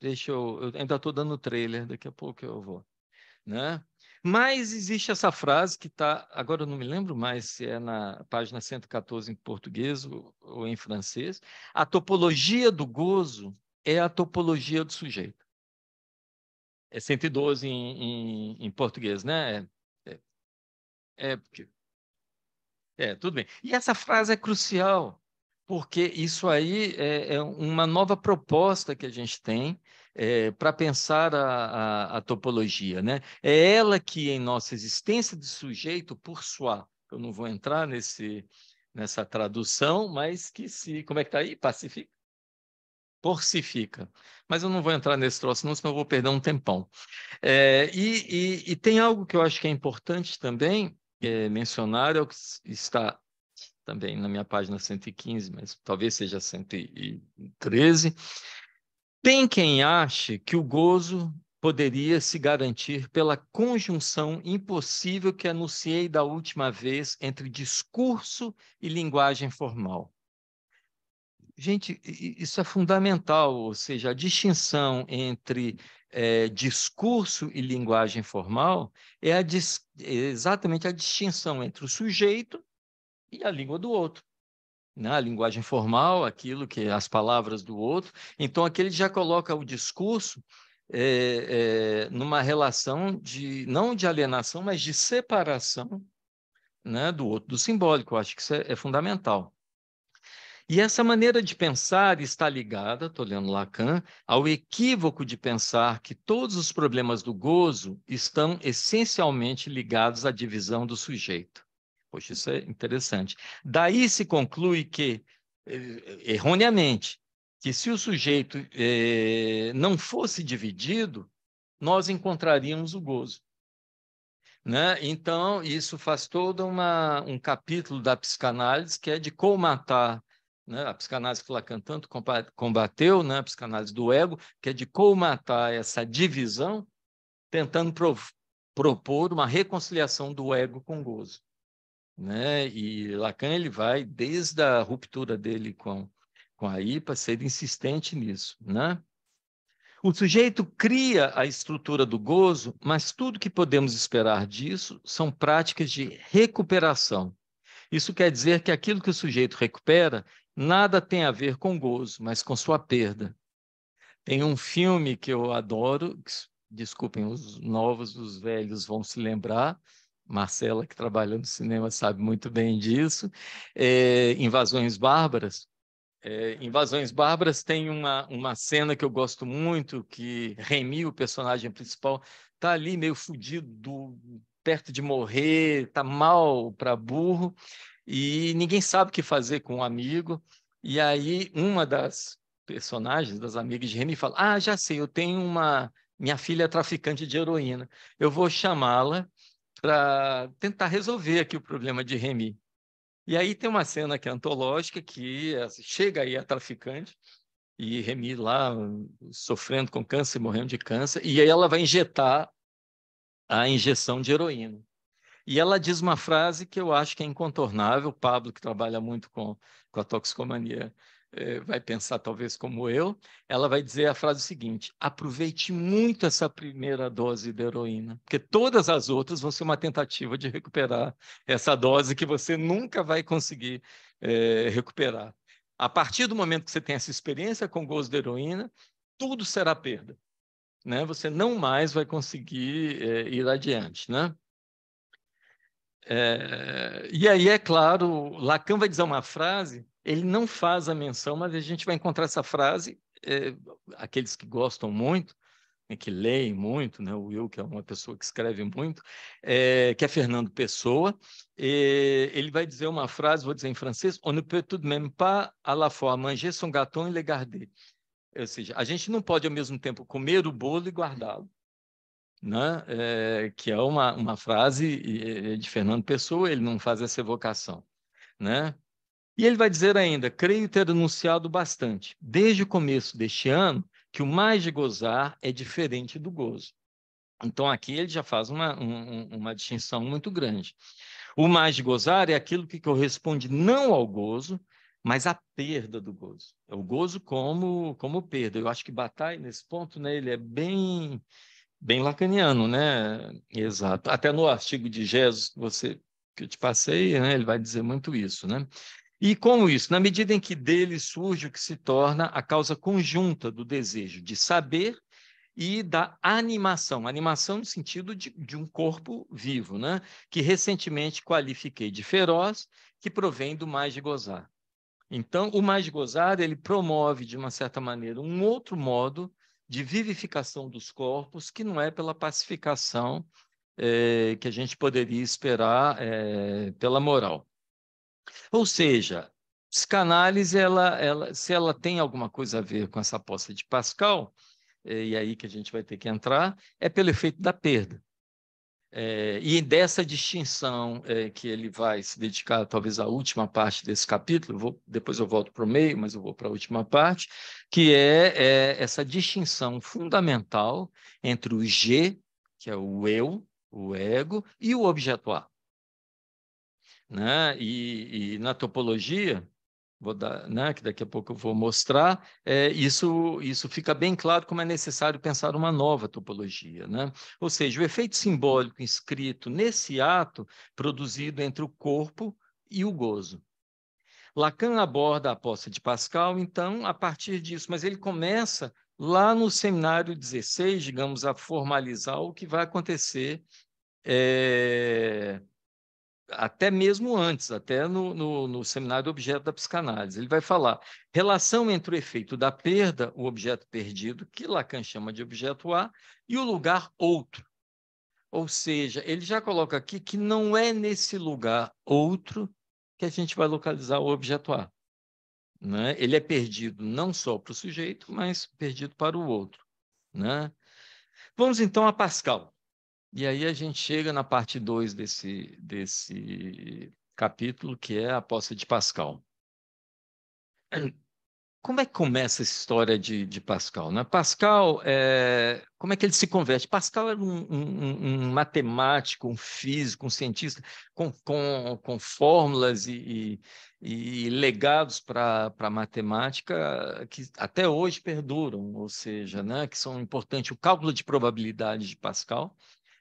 Deixa eu. Eu ainda estou dando trailer, daqui a pouco eu vou. Né? Mas existe essa frase que está, agora eu não me lembro mais se é na página 114 em português ou, em francês. A topologia do gozo é a topologia do sujeito. É 112 em, em, em português, né? É, é, é, porque... é, tudo bem. E essa frase é crucial, porque isso aí é, é uma nova proposta que a gente tem é, para pensar a, a, a, topologia. Né? É ela que, em nossa existência de sujeito, por sua, eu não vou entrar nesse, nessa tradução, mas que se. Como é que está aí? Pacifica? Porcifica. Mas eu não vou entrar nesse troço, não, senão eu vou perder um tempão. É, e, e, e, tem algo que eu acho que é importante também é, mencionar, é o que está também na minha página 115, mas talvez seja 113, tem quem ache que o gozo poderia se garantir pela conjunção impossível que anunciei da última vez entre discurso e linguagem formal. gente, isso é fundamental, ou seja, a distinção entre é, discurso e linguagem formal é, a, é exatamente a distinção entre o sujeito e a língua do outro. Né? A linguagem formal, aquilo que as palavras do outro. Então, aqui ele já coloca o discurso é, é, numa relação de não de alienação, mas de separação né, do outro, do simbólico. Eu acho que isso é, é fundamental. E essa maneira de pensar está ligada, estou lendo Lacan, ao equívoco de pensar que todos os problemas do gozo estão essencialmente ligados à divisão do sujeito. Poxa, isso é interessante. Daí se conclui que, eh, erroneamente, que se o sujeito eh, não fosse dividido, nós encontraríamos o gozo. Né? Então, isso faz todo uma, um capítulo da psicanálise que é de colmatar né? a psicanálise que Lacan tanto combateu, né? a psicanálise do ego, que é de colmatar essa divisão, tentando pro, propor uma reconciliação do ego com o gozo. Né? E Lacan ele vai, desde a ruptura dele com, com a IPA, ser insistente nisso. Né? O sujeito cria a estrutura do gozo, mas tudo que podemos esperar disso são práticas de recuperação. Isso quer dizer que aquilo que o sujeito recupera nada tem a ver com gozo, mas com sua perda. Tem um filme que eu adoro, desculpem, os novos, os velhos vão se lembrar, Marcela, que trabalha no cinema, sabe muito bem disso, é, Invasões Bárbaras. É, Invasões Bárbaras tem uma, uma cena que eu gosto muito, que Remy, o personagem principal, está ali meio fudido, perto de morrer, está mal para burro, e ninguém sabe o que fazer com um amigo. E aí uma das personagens, das amigas de Remy, fala: Ah, já sei, eu tenho uma. Minha filha é traficante de heroína. Eu vou chamá-la para tentar resolver aqui o problema de Remy. E aí tem uma cena que é antológica, que chega aí a traficante, e Remy lá sofrendo com câncer, morrendo de câncer, e aí ela vai injetar a injeção de heroína. E ela diz uma frase que eu acho que é incontornável. O Pablo, que trabalha muito com, com a toxicomania, vai pensar talvez como eu. Ela vai dizer a frase seguinte: aproveite muito essa primeira dose de heroína, porque todas as outras vão ser uma tentativa de recuperar essa dose que você nunca vai conseguir é, recuperar. A partir do momento que você tem essa experiência com gozo de heroína, tudo será perda. Né? Você não mais vai conseguir é, ir adiante. Né? É, e aí, é claro, Lacan vai dizer uma frase, ele não faz a menção, mas a gente vai encontrar essa frase, é, aqueles que gostam muito, né, que leem muito, né, o Will, que é uma pessoa que escreve muito, é, que é Fernando Pessoa, ele vai dizer uma frase, vou dizer em francês, on ne peut tout de même pas à la fois manger son gâteau et le garder. Ou seja, a gente não pode ao mesmo tempo comer o bolo e guardá-lo né? É, que é uma, uma frase de Fernando Pessoa, ele não faz essa evocação. Né? E ele vai dizer ainda: creio ter anunciado bastante, desde o começo deste ano, que o mais de gozar é diferente do gozo. Então, aqui ele já faz uma, um, uma distinção muito grande. O mais de gozar é aquilo que corresponde não ao gozo, mas à perda do gozo. É o gozo como, como perda. Eu acho que Bataille, nesse ponto, né, ele é bem bem lacaniano, né? Exato. Até no artigo de Jesus que você que eu te passei, né, ele vai dizer muito isso, né? E como isso? Na medida em que dele surge o que se torna a causa conjunta do desejo de saber e da animação, animação no sentido de, de um corpo vivo, né? que recentemente qualifiquei de feroz, que provém do mais de gozar. Então, o mais de gozar, ele promove, de uma certa maneira, um outro modo de vivificação dos corpos, que não é pela pacificação é, que a gente poderia esperar é, pela moral. Ou seja, psicanálise, ela, ela, se ela tem alguma coisa a ver com essa aposta de Pascal, é, e aí que a gente vai ter que entrar, é pelo efeito da perda. É, e dessa distinção é, que ele vai se dedicar, talvez, à última parte desse capítulo, vou, depois eu volto para o meio, mas eu vou para a última parte, que é, é, essa distinção fundamental entre o G, que é o eu, o ego, e o objeto A. Né? E, e na topologia, vou dar, né, que daqui a pouco eu vou mostrar, é, isso, isso fica bem claro como é necessário pensar uma nova topologia. Né? Ou seja, o efeito simbólico inscrito nesse ato produzido entre o corpo e o gozo. Lacan aborda a aposta de Pascal, então, a partir disso, mas ele começa lá no seminário 16, digamos, a formalizar o que vai acontecer é, até mesmo antes, até no, no, no seminário Objeto da Psicanálise. Ele vai falar relação entre o efeito da perda, o objeto perdido, que Lacan chama de objeto A, e o lugar outro. Ou seja, ele já coloca aqui que não é nesse lugar outro que a gente vai localizar o objeto A. Né? Ele é perdido não só para o sujeito, mas perdido para o outro. Né? Vamos então a Pascal. E aí a gente chega na parte 2 desse, desse capítulo, que é a posse de Pascal. Como é que começa essa história de, de Pascal? Né? Pascal, é, como é que ele se converte? Pascal era um, um, um matemático, um físico, um cientista com, com, com fórmulas e, e, e legados para a matemática que até hoje perduram, ou seja, né, que são importantes. O cálculo de probabilidade de Pascal,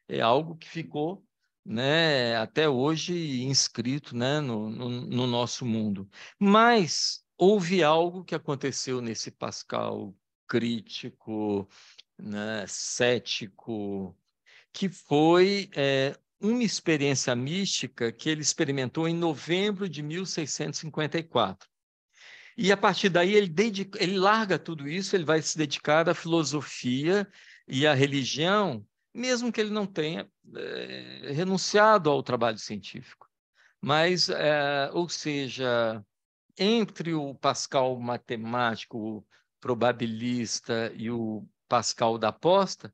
é algo que ficou né, até hoje inscrito né, no, no, no nosso mundo. Mas houve algo que aconteceu nesse Pascal crítico, né, cético, que foi é, uma experiência mística que ele experimentou em novembro de 1654. E a partir daí ele, dedica, ele larga tudo isso, ele vai se dedicar à filosofia e à religião mesmo que ele não tenha é, renunciado ao trabalho científico. Mas, é, ou seja, entre o Pascal matemático, probabilista e o Pascal da aposta,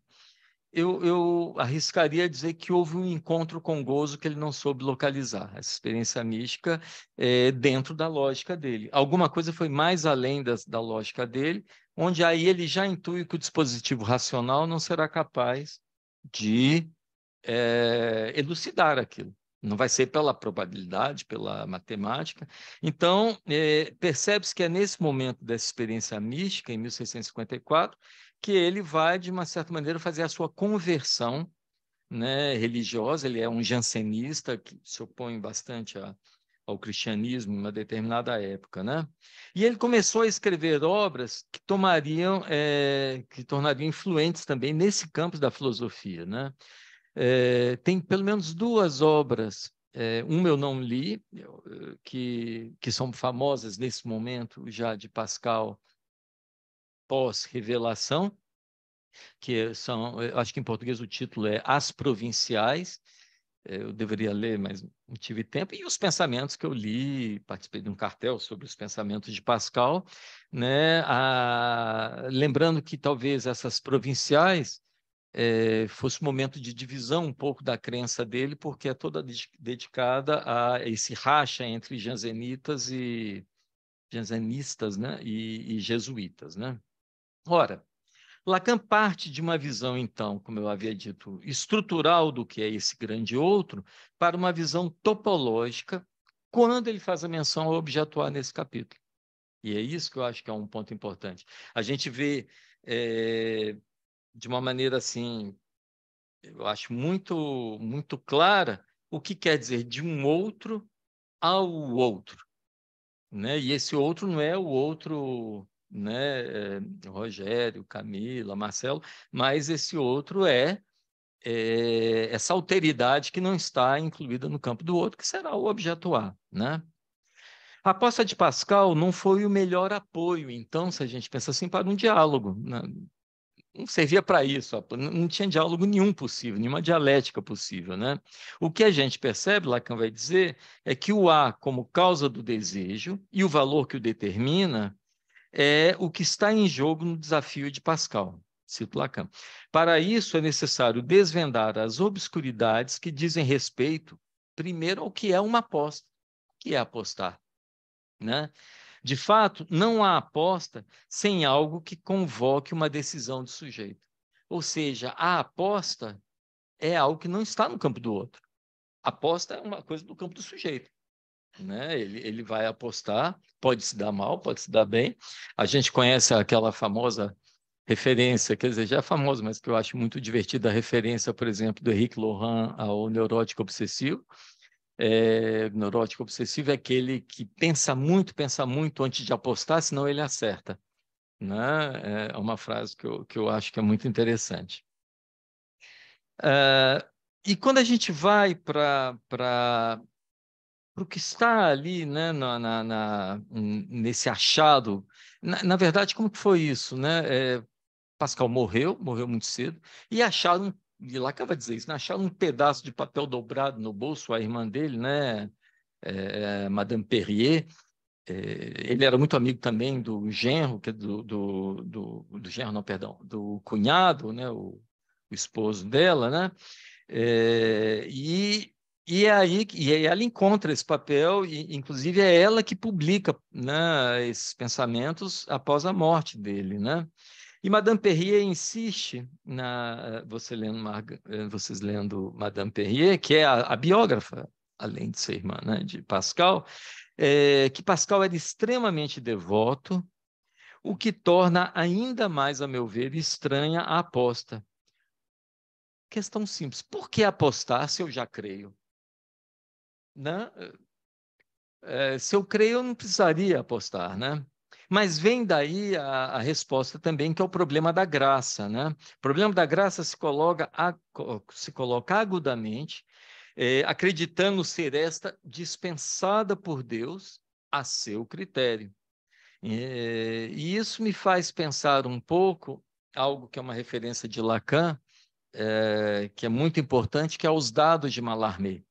eu, eu, arriscaria dizer que houve um encontro com gozo que ele não soube localizar, essa experiência mística é, dentro da lógica dele. Alguma coisa foi mais além das, da lógica dele, onde aí ele já intui que o dispositivo racional não será capaz de é, elucidar aquilo. Não vai ser pela probabilidade, pela matemática. Então, é, percebe-se que é nesse momento dessa experiência mística, em 1654, que ele vai, de uma certa maneira, fazer a sua conversão né, religiosa. Ele é um jansenista que se opõe bastante a, ao cristianismo uma determinada época, né? E ele começou a escrever obras que tomariam, é, que tornariam influentes também nesse campo da filosofia, né? É, tem pelo menos duas obras, é, uma eu não li, que, que são famosas nesse momento já de Pascal pós-revelação, que são, acho que em português o título é As Provinciais, eu deveria ler, mas não tive tempo, e os pensamentos que eu li, participei de um cartel sobre os pensamentos de Pascal, né? Ah, lembrando que talvez essas provinciais eh, fosse um momento de divisão um pouco da crença dele, porque é toda dedicada a esse racha entre janzenitas e né? e, e jesuítas. Né? Ora, Lacan parte de uma visão, então, como eu havia dito, estrutural do que é esse grande outro, para uma visão topológica, quando ele faz a menção ao objeto A nesse capítulo. E é isso que eu acho que é um ponto importante. A gente vê é, de uma maneira assim, eu acho muito, muito clara o que quer dizer de um outro ao outro. Né? E esse outro não é o outro né, é, Rogério, Camila, Marcelo, mas esse outro é, é, essa alteridade que não está incluída no campo do outro, que será o objeto A. Né? A aposta de Pascal não foi o melhor apoio, então, se a gente pensa assim, para um diálogo. Né? Não servia para isso, não tinha diálogo nenhum possível, nenhuma dialética possível. Né? O que a gente percebe, Lacan vai dizer, é que o A, como causa do desejo, e o valor que o determina, é o que está em jogo no desafio de Pascal. Cito Lacan. Para isso, é necessário desvendar as obscuridades que dizem respeito, primeiro, ao que é uma aposta. Que é apostar? Né? De fato, não há aposta sem algo que convoque uma decisão do sujeito. Ou seja, a aposta é algo que não está no campo do outro. Aposta é uma coisa do campo do sujeito. Né? Ele, ele vai apostar, pode se dar mal, pode se dar bem. A gente conhece aquela famosa referência, quer dizer, já é famosa, mas que eu acho muito divertida a referência, por exemplo, do Henrique Lohan ao neurótico obsessivo. É, neurótico obsessivo é aquele que pensa muito, pensa muito antes de apostar, senão ele acerta. Né? É uma frase que eu, que eu acho que é muito interessante. Uh, e quando a gente vai para o que está ali, né, na, na, na nesse achado, na, na, verdade, como que foi isso? Né? É, Pascal morreu, morreu muito cedo, e acharam, e lá acaba de dizer isso, né? acharam um pedaço de papel dobrado no bolso, a irmã dele, né, é, Madame Perrier, é, ele era muito amigo também do genro, é do, do, do, do genro, não, perdão, do cunhado, né, o, o esposo dela, né, é, e, e, é aí, e aí ela encontra esse papel, e inclusive é ela que publica né, esses pensamentos após a morte dele, né, e Madame Perrier insiste, na, você lendo, vocês lendo Madame Perrier, que é a, a biógrafa, além de ser irmã né, de Pascal, é, que Pascal era extremamente devoto, o que torna ainda mais, a meu ver, estranha a aposta. Questão simples: por que apostar se eu já creio? Né? É, se eu creio, eu não precisaria apostar, né? Mas vem daí a, a, resposta também, que é o problema da graça. Né? O problema da graça se coloca, a, se coloca agudamente, é, acreditando ser esta dispensada por Deus a seu critério. É, e isso me faz pensar um pouco, algo que é uma referência de Lacan, é, que é muito importante, que é os dados de Mallarmé.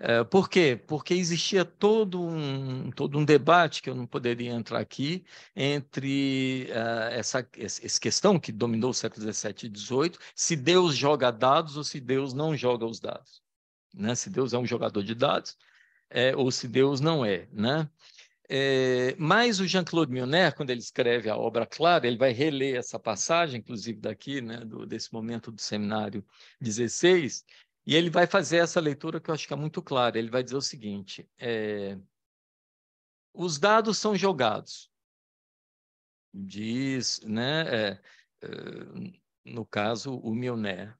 Eh, por quê? Porque existia todo um, todo um debate, que eu não poderia entrar aqui, entre uh, essa, essa questão que dominou o século XVII e XVIII, se Deus joga dados ou se Deus não joga os dados. Né? Se Deus é um jogador de dados é, ou se Deus não é. Né? É, mas o Jean-Claude Milner, quando ele escreve a obra Clara, ele vai reler essa passagem, inclusive daqui, né, do, desse momento do seminário 16, e ele vai fazer essa leitura que eu acho que é muito clara. Ele vai dizer o seguinte: é, os dados são jogados. Diz, né, é, é, no caso, o Milner.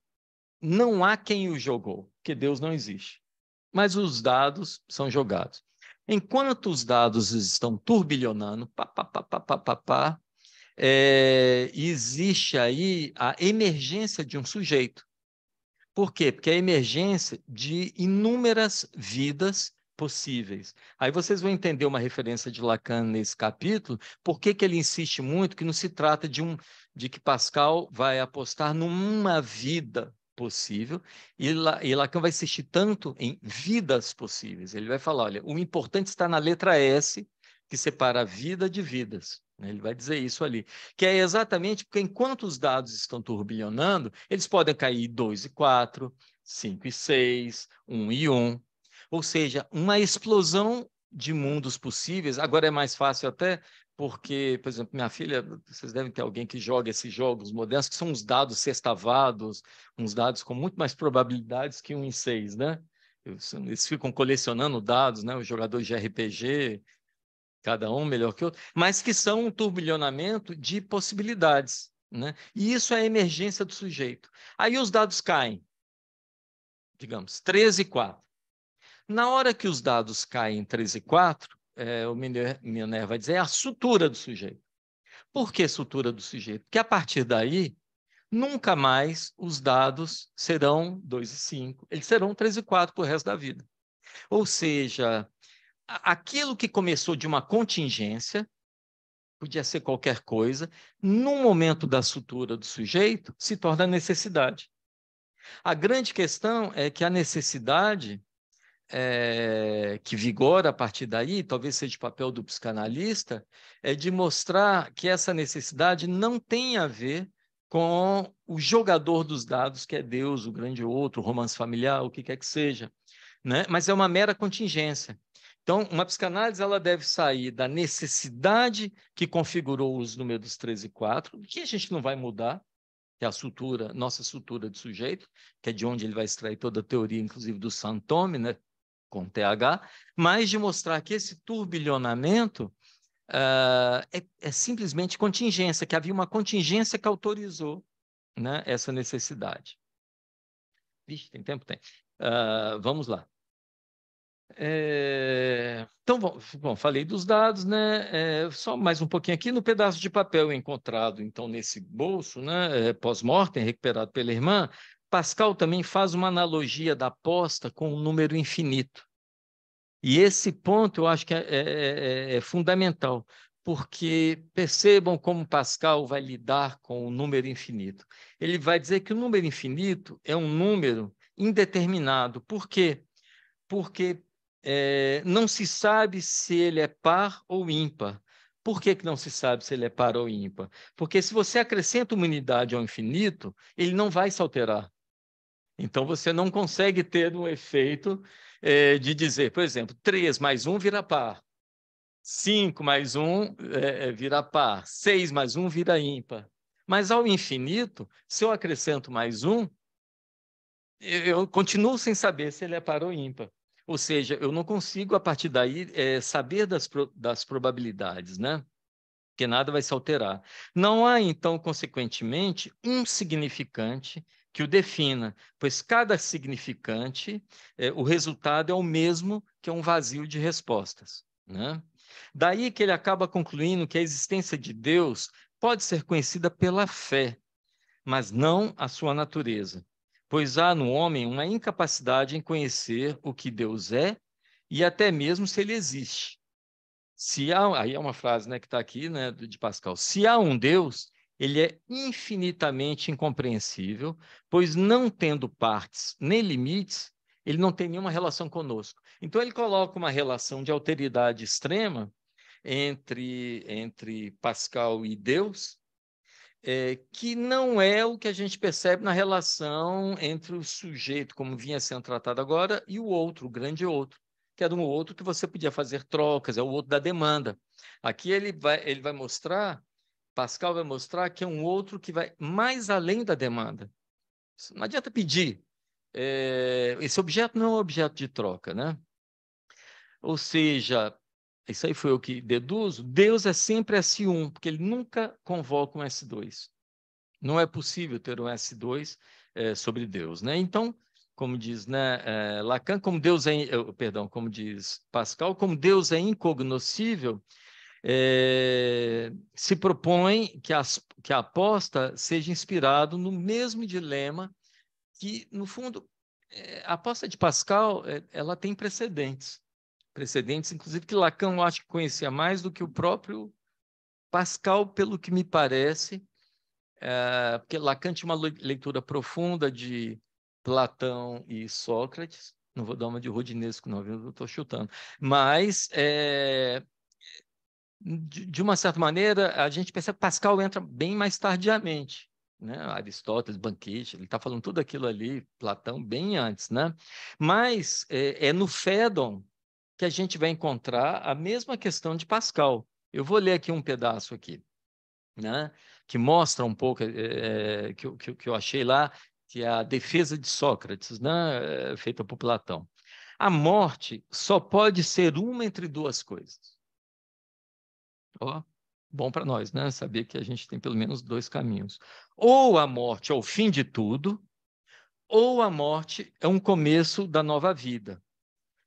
Não há quem o jogou, porque Deus não existe. Mas os dados são jogados. Enquanto os dados estão turbilhonando, pá, pá, pá, pá, pá, pá, pá é, existe aí a emergência de um sujeito. Por quê? Porque é a emergência de inúmeras vidas possíveis. Aí vocês vão entender uma referência de Lacan nesse capítulo, por que, que ele insiste muito que não se trata de um de que Pascal vai apostar numa vida possível, e, La, e Lacan vai insistir tanto em vidas possíveis. Ele vai falar, olha, o importante está na letra S, que separa vida de vidas. Né? Ele vai dizer isso ali, que é exatamente porque enquanto os dados estão turbilhonando, eles podem cair 2 e 4, 5 e 6, 1 e 1. Ou seja, uma explosão de mundos possíveis. Agora é mais fácil até porque, por exemplo, minha filha, vocês devem ter alguém que joga esses jogos modernos, que são uns dados sextavados, uns dados com muito mais probabilidades que um em seis, né? Eles ficam colecionando dados, né? Os jogadores de RPG, cada um melhor que o outro, mas que são um turbilhonamento de possibilidades. Né? E isso é a emergência do sujeito. Aí os dados caem, digamos, 13 e 4. Na hora que os dados caem em 13 e 4, é, o Miner vai dizer é a sutura do sujeito. Por que sutura do sujeito? Porque a partir daí, nunca mais os dados serão 2 e 5, eles serão 13 e 4 para o resto da vida. Ou seja, aquilo que começou de uma contingência, podia ser qualquer coisa, no momento da sutura do sujeito, se torna necessidade. A grande questão é que a necessidade é, que vigora a partir daí, talvez seja o papel do psicanalista, é de mostrar que essa necessidade não tem a ver com o jogador dos dados, que é Deus, o grande outro, romance familiar, o que quer que seja, né? mas é uma mera contingência. Então, uma psicanálise ela deve sair da necessidade que configurou os números 3 e 4, que a gente não vai mudar, que é a sutura, nossa sutura de sujeito, que é de onde ele vai extrair toda a teoria, inclusive do Santome, né? com TH, mas de mostrar que esse turbilhonamento uh, é, é, simplesmente contingência, que havia uma contingência que autorizou né, essa necessidade. Vixe, tem tempo? Tem. Uh, vamos lá. É... Então, bom, falei dos dados, né? É, só mais um pouquinho aqui no pedaço de papel encontrado, então, nesse bolso, né? É, pós-mortem, recuperado pela irmã, Pascal também faz uma analogia da aposta com um número infinito. E esse ponto eu acho que é, é, é, é fundamental, porque percebam como Pascal vai lidar com o número infinito. Ele vai dizer que o número infinito é um número indeterminado. Por quê? Porque é, não se sabe se ele é par ou ímpar. Por que, que não se sabe se ele é par ou ímpar? Porque se você acrescenta uma unidade ao infinito, ele não vai se alterar. Então você não consegue ter um efeito é, de dizer, por exemplo, 3 mais 1 vira par, 5 mais 1 é, vira par, 6 mais 1 vira ímpar. Mas ao infinito, se eu acrescento mais um, eu continuo sem saber se ele é par ou ímpar. Ou seja, eu não consigo, a partir daí, é, saber das, das probabilidades, né? Porque nada vai se alterar. Não há, então, consequentemente, um significante que o defina, pois cada significante, é, o resultado é o mesmo que um vazio de respostas. Né? Daí que ele acaba concluindo que a existência de Deus pode ser conhecida pela fé, mas não a sua natureza pois há no homem uma incapacidade em conhecer o que Deus é e até mesmo se ele existe. Se há, aí é uma frase né, que está aqui né, de Pascal. Se há um Deus, ele é infinitamente incompreensível, pois não tendo partes nem limites, ele não tem nenhuma relação conosco. Então ele coloca uma relação de alteridade extrema entre, entre Pascal e Deus, é, que não é o que a gente percebe na relação entre o sujeito, como vinha sendo tratado agora, e o outro, o grande outro, que era um outro que você podia fazer trocas, é o outro da demanda. Aqui ele vai, ele vai mostrar, Pascal vai mostrar que é um outro que vai mais além da demanda. Não adianta pedir. É, esse objeto não é um objeto de troca, né? Ou seja, isso aí foi o que deduzo, Deus é sempre S1, porque ele nunca convoca um S2. Não é possível ter um S2 é, sobre Deus, né? Então, como diz né, é, Lacan, como Deus é, perdão, como diz Pascal, como Deus é incognoscível, é, se propõe que, as, que a aposta seja inspirado no mesmo dilema que, no fundo, a aposta de Pascal, ela tem precedentes precedentes, inclusive que Lacan eu acho que conhecia mais do que o próprio Pascal, pelo que me parece, é, porque Lacan tinha uma leitura profunda de Platão e Sócrates, não vou dar uma de Rodinesco, não, eu estou chutando, mas é, de, de, uma certa maneira a gente percebe que Pascal entra bem mais tardiamente, né? Aristóteles, banquete, ele está falando tudo aquilo ali, Platão, bem antes, né? Mas é, é no Fédon que a gente vai encontrar a mesma questão de Pascal. Eu vou ler aqui um pedaço aqui, né? que mostra um pouco, é, que, que, que eu achei lá, que é a defesa de Sócrates, né? feita por Platão. A morte só pode ser uma entre duas coisas. Ó, bom para nós, né? Saber que a gente tem pelo menos dois caminhos. Ou a morte é o fim de tudo, ou a morte é um começo da nova vida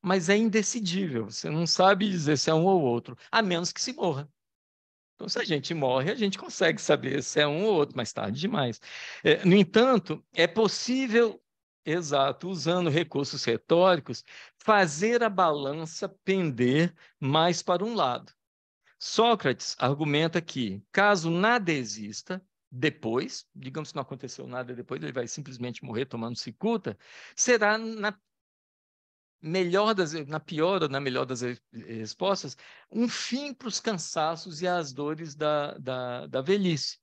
mas é indecidível. Você não sabe dizer se é um ou outro, a menos que se morra. Então, se a gente morre, a gente consegue saber se é um ou outro, mais tarde demais. É, no entanto, é possível, exato, usando recursos retóricos, fazer a balança pender mais para um lado. Sócrates argumenta que, caso nada exista, depois, digamos que não aconteceu nada depois, ele vai simplesmente morrer tomando cicuta, será na melhor das, na pior ou na melhor das respostas, um fim para os cansaços e as dores da, da, da velhice.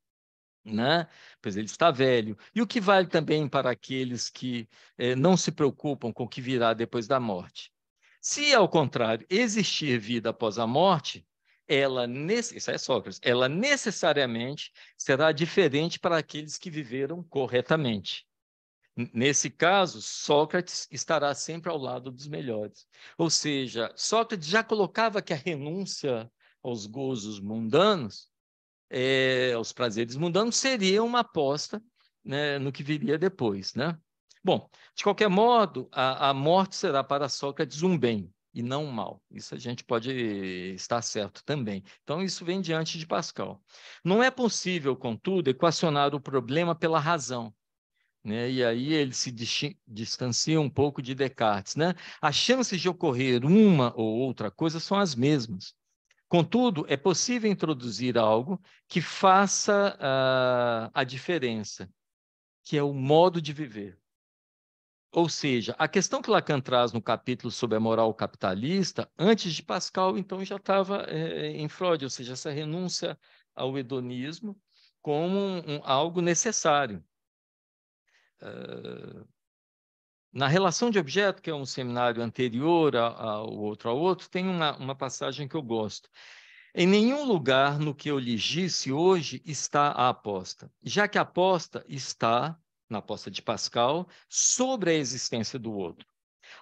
Né? Pois ele está velho. E o que vale também para aqueles que eh, não se preocupam com o que virá depois da morte? Se, ao contrário, existir vida após a morte, ela, isso é Sócrates, ela necessariamente será diferente para aqueles que viveram corretamente. Nesse caso, Sócrates estará sempre ao lado dos melhores. Ou seja, Sócrates já colocava que a renúncia aos gozos mundanos, é, aos prazeres mundanos, seria uma aposta né, no que viria depois. Né? Bom, de qualquer modo, a, a morte será para Sócrates um bem e não um mal. Isso a gente pode estar certo também. Então, isso vem diante de Pascal. Não é possível, contudo, equacionar o problema pela razão né? E aí ele se distancia um pouco de Descartes. Né? As chances de ocorrer uma ou outra coisa são as mesmas. Contudo, é possível introduzir algo que faça uh, a diferença, que é o modo de viver. Ou seja, a questão que Lacan traz no capítulo sobre a moral capitalista, antes de Pascal, então já estava é, em Freud, ou seja, essa renúncia ao hedonismo como um, um, algo necessário na relação de objeto, que é um seminário anterior ao outro ao outro, tem uma, uma passagem que eu gosto. Em nenhum lugar no que eu lhe disse hoje está a aposta, já que a aposta está, na aposta de Pascal, sobre a existência do outro.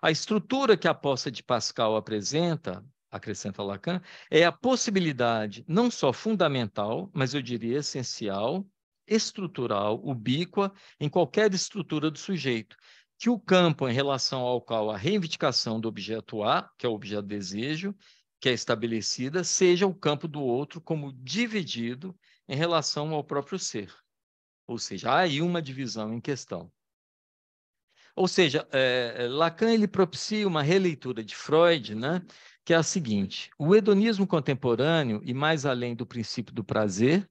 A estrutura que a aposta de Pascal apresenta, acrescenta Lacan, é a possibilidade não só fundamental, mas eu diria essencial, estrutural, ubíqua, em qualquer estrutura do sujeito, que o campo em relação ao qual a reivindicação do objeto A, que é o objeto desejo, que é estabelecida, seja o campo do outro como dividido em relação ao próprio ser. Ou seja, há aí uma divisão em questão. Ou seja, é, Lacan ele propicia uma releitura de Freud, né, que é a seguinte: o hedonismo contemporâneo, e mais além do princípio do prazer,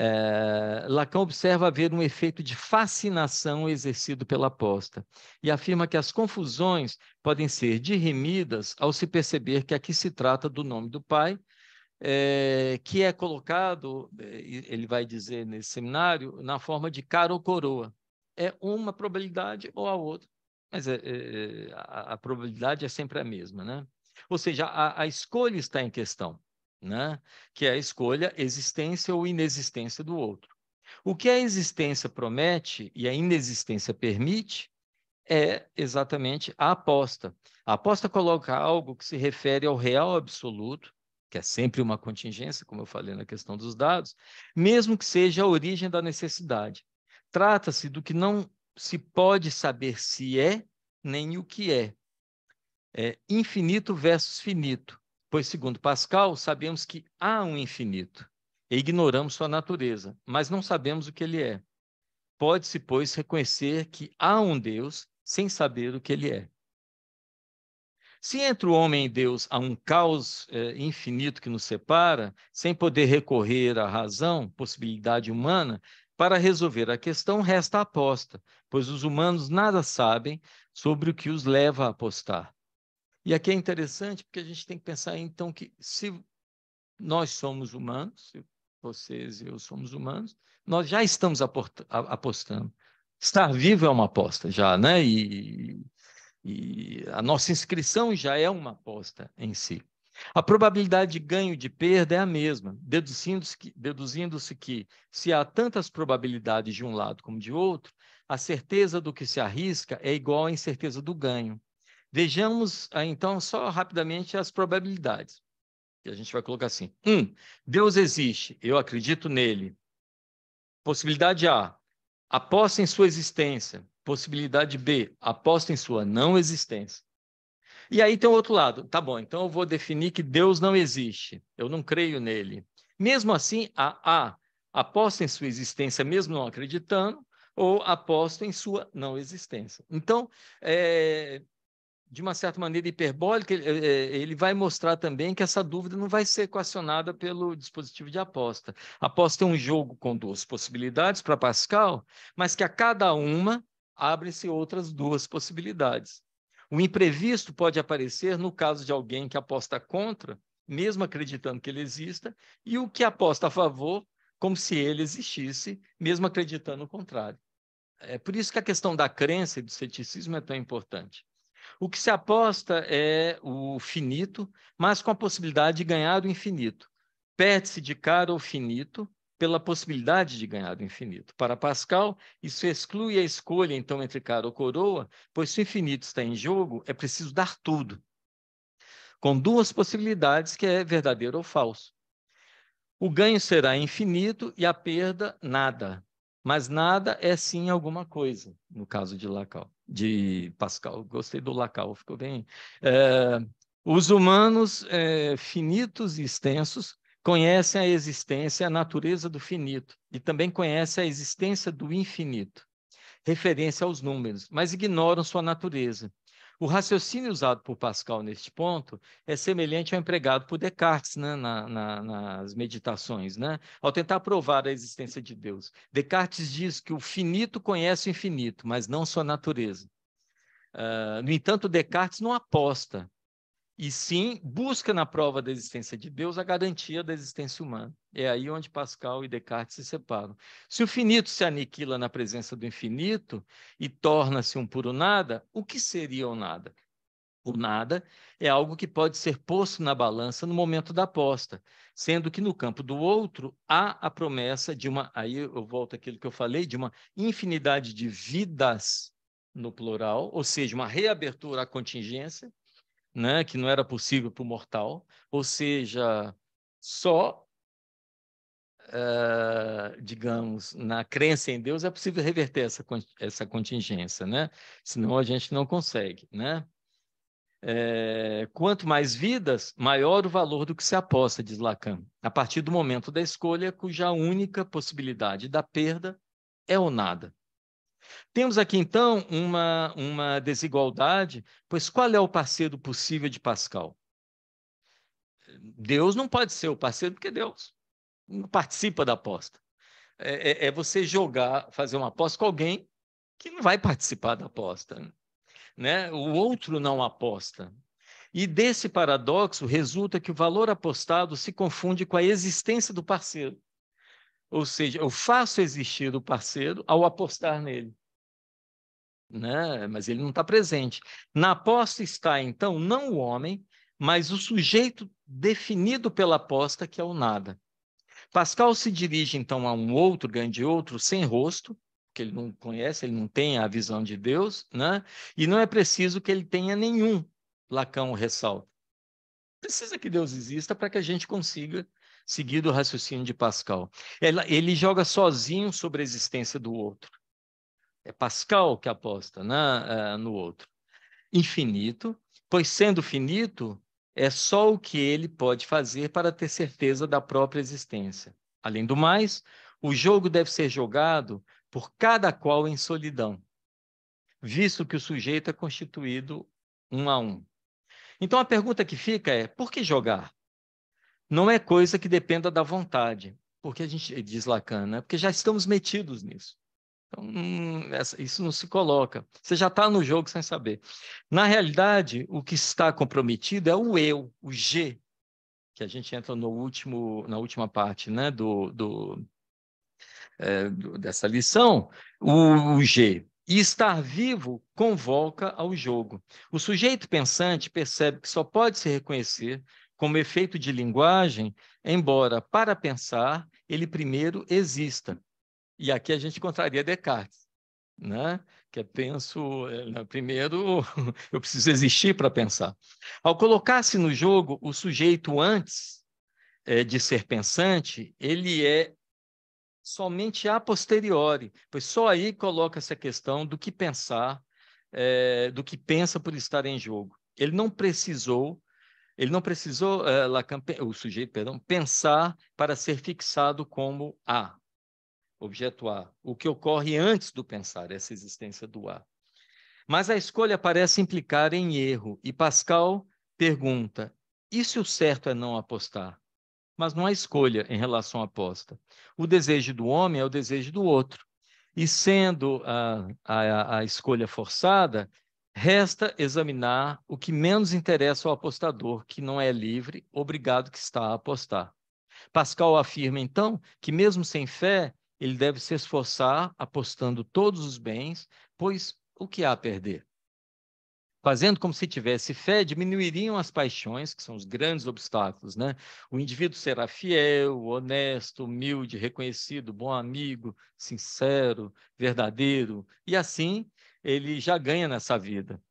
é, Lacan observa haver um efeito de fascinação exercido pela aposta e afirma que as confusões podem ser dirimidas ao se perceber que aqui se trata do nome do pai, é, que é colocado, é, ele vai dizer nesse seminário, na forma de cara ou coroa. É uma probabilidade ou a outra, mas é, é, a, a, probabilidade é sempre a mesma, né? Ou seja, a, a escolha está em questão né? que é a escolha existência ou inexistência do outro. O que a existência promete e a inexistência permite é exatamente a aposta. A aposta coloca algo que se refere ao real absoluto, que é sempre uma contingência, como eu falei na questão dos dados, mesmo que seja a origem da necessidade. Trata-se do que não se pode saber se é nem o que é. É infinito versus finito pois, segundo Pascal, sabemos que há um infinito e ignoramos sua natureza, mas não sabemos o que ele é. Pode-se, pois, reconhecer que há um Deus sem saber o que ele é. Se entre o homem e Deus há um caos é, infinito que nos separa, sem poder recorrer à razão, possibilidade humana, para resolver a questão resta a aposta, pois os humanos nada sabem sobre o que os leva a apostar. E aqui é interessante porque a gente tem que pensar, então, que se nós somos humanos, se vocês e eu somos humanos, nós já estamos apostando. Estar vivo é uma aposta já, né? E, e a nossa inscrição já é uma aposta em si. A probabilidade de ganho de perda é a mesma, deduzindo-se que, deduzindo que, se há tantas probabilidades de um lado como de outro, a certeza do que se arrisca é igual à incerteza do ganho. Vejamos, ah, então, só rapidamente as probabilidades. E a gente vai colocar assim. Um, Deus existe, eu acredito nele. Possibilidade A, aposta em sua existência. Possibilidade B, aposta em sua não existência. E aí tem o outro lado. Tá bom, então eu vou definir que Deus não existe. Eu não creio nele. Mesmo assim, a A aposta em sua existência, mesmo não acreditando, ou aposta em sua não existência. Então, é, de uma certa maneira hiperbólica, eh, eh, ele vai mostrar também que essa dúvida não vai ser equacionada pelo dispositivo de aposta. A aposta é um jogo com duas possibilidades para Pascal, mas que a cada uma abrem-se outras duas possibilidades. O imprevisto pode aparecer no caso de alguém que aposta contra, mesmo acreditando que ele exista, e o que aposta a favor, como se ele existisse, mesmo acreditando o contrário. É por isso que a questão da crença e do ceticismo é tão importante. O que se aposta é o finito, mas com a possibilidade de ganhar o infinito. Perde-se de cara o finito, pela possibilidade de ganhar do infinito. Para Pascal, isso exclui a escolha, então, entre cara ou coroa, pois se o infinito está em jogo, é preciso dar tudo, com duas possibilidades, que é verdadeiro ou falso. O ganho será infinito e a perda, nada. Mas nada é sim alguma coisa, no caso de Lacan, de Pascal. Gostei do Lacan, ficou bem. É, os humanos é, finitos e extensos conhecem a existência e a natureza do finito e também conhecem a existência do infinito, referência aos números, mas ignoram sua natureza. O raciocínio usado por Pascal neste ponto é semelhante ao empregado por Descartes né, na, na, nas meditações, né? ao tentar provar a existência de Deus. Descartes diz que o finito conhece o infinito, mas não sua natureza. Uh, no entanto, Descartes não aposta e sim busca na prova da existência de Deus a garantia da existência humana. É aí onde Pascal e Descartes se separam. Se o finito se aniquila na presença do infinito e torna-se um puro nada, o que seria o nada? O nada é algo que pode ser posto na balança no momento da aposta, sendo que no campo do outro há a promessa de uma, aí eu volto àquilo que eu falei, de uma infinidade de vidas no plural, ou seja, uma reabertura à contingência, né, que não era possível para o mortal, ou seja, só, uh, digamos, na crença em Deus é possível reverter essa, essa contingência, né? senão a gente não consegue. Né? É, quanto mais vidas, maior o valor do que se aposta, diz Lacan, a partir do momento da escolha, cuja única possibilidade da perda é o nada. Temos aqui, então, uma, uma desigualdade, pois qual é o parceiro possível de Pascal? Deus não pode ser o parceiro, porque Deus não participa da aposta. É, é, é você jogar, fazer uma aposta com alguém que não vai participar da aposta. Né? O outro não aposta. E desse paradoxo resulta que o valor apostado se confunde com a existência do parceiro. Ou seja, eu faço existir o parceiro ao apostar nele. Né? Mas ele não está presente. Na aposta está, então, não o homem, mas o sujeito definido pela aposta, que é o nada. Pascal se dirige, então, a um outro, grande outro, sem rosto, que ele não conhece, ele não tem a visão de Deus, né? e não é preciso que ele tenha nenhum, Lacan ressalta. Precisa que Deus exista para que a gente consiga seguido o raciocínio de Pascal. Ele joga sozinho sobre a existência do outro. É Pascal que aposta né, no outro. Infinito, pois sendo finito, é só o que ele pode fazer para ter certeza da própria existência. Além do mais, o jogo deve ser jogado por cada qual em solidão, visto que o sujeito é constituído um a um. Então a pergunta que fica é: por que jogar? Não é coisa que dependa da vontade, porque a gente diz Lacan, né? Porque já estamos metidos nisso. Então, hum, essa, isso não se coloca. Você já está no jogo sem saber. Na realidade, o que está comprometido é o eu, o G, que a gente entra no último, na última parte, né? Do, do, é, do dessa lição, o, o G. E estar vivo convoca ao jogo. O sujeito pensante percebe que só pode se reconhecer como efeito de linguagem, embora para pensar ele primeiro exista. E aqui a gente encontraria Descartes, né? que é penso, é, primeiro (laughs) eu preciso existir para pensar. Ao colocar-se no jogo o sujeito antes é, de ser pensante, ele é somente a posteriori, pois só aí coloca-se a questão do que pensar, é, do que pensa por estar em jogo. Ele não precisou ele não precisou, uh, Lacan, o sujeito, perdão, pensar para ser fixado como A, objeto A, o que ocorre antes do pensar, essa existência do A. Mas a escolha parece implicar em erro, e Pascal pergunta: e se o certo é não apostar? Mas não há escolha em relação à aposta. O desejo do homem é o desejo do outro. E sendo a, a, a escolha forçada, Resta examinar o que menos interessa ao apostador, que não é livre, obrigado que está a apostar. Pascal afirma, então, que mesmo sem fé, ele deve se esforçar apostando todos os bens, pois o que há a perder? fazendo como se tivesse fé, diminuiriam as paixões, que são os grandes obstáculos, né? O indivíduo será fiel, honesto, humilde, reconhecido, bom amigo, sincero, verdadeiro, e assim ele já ganha nessa vida.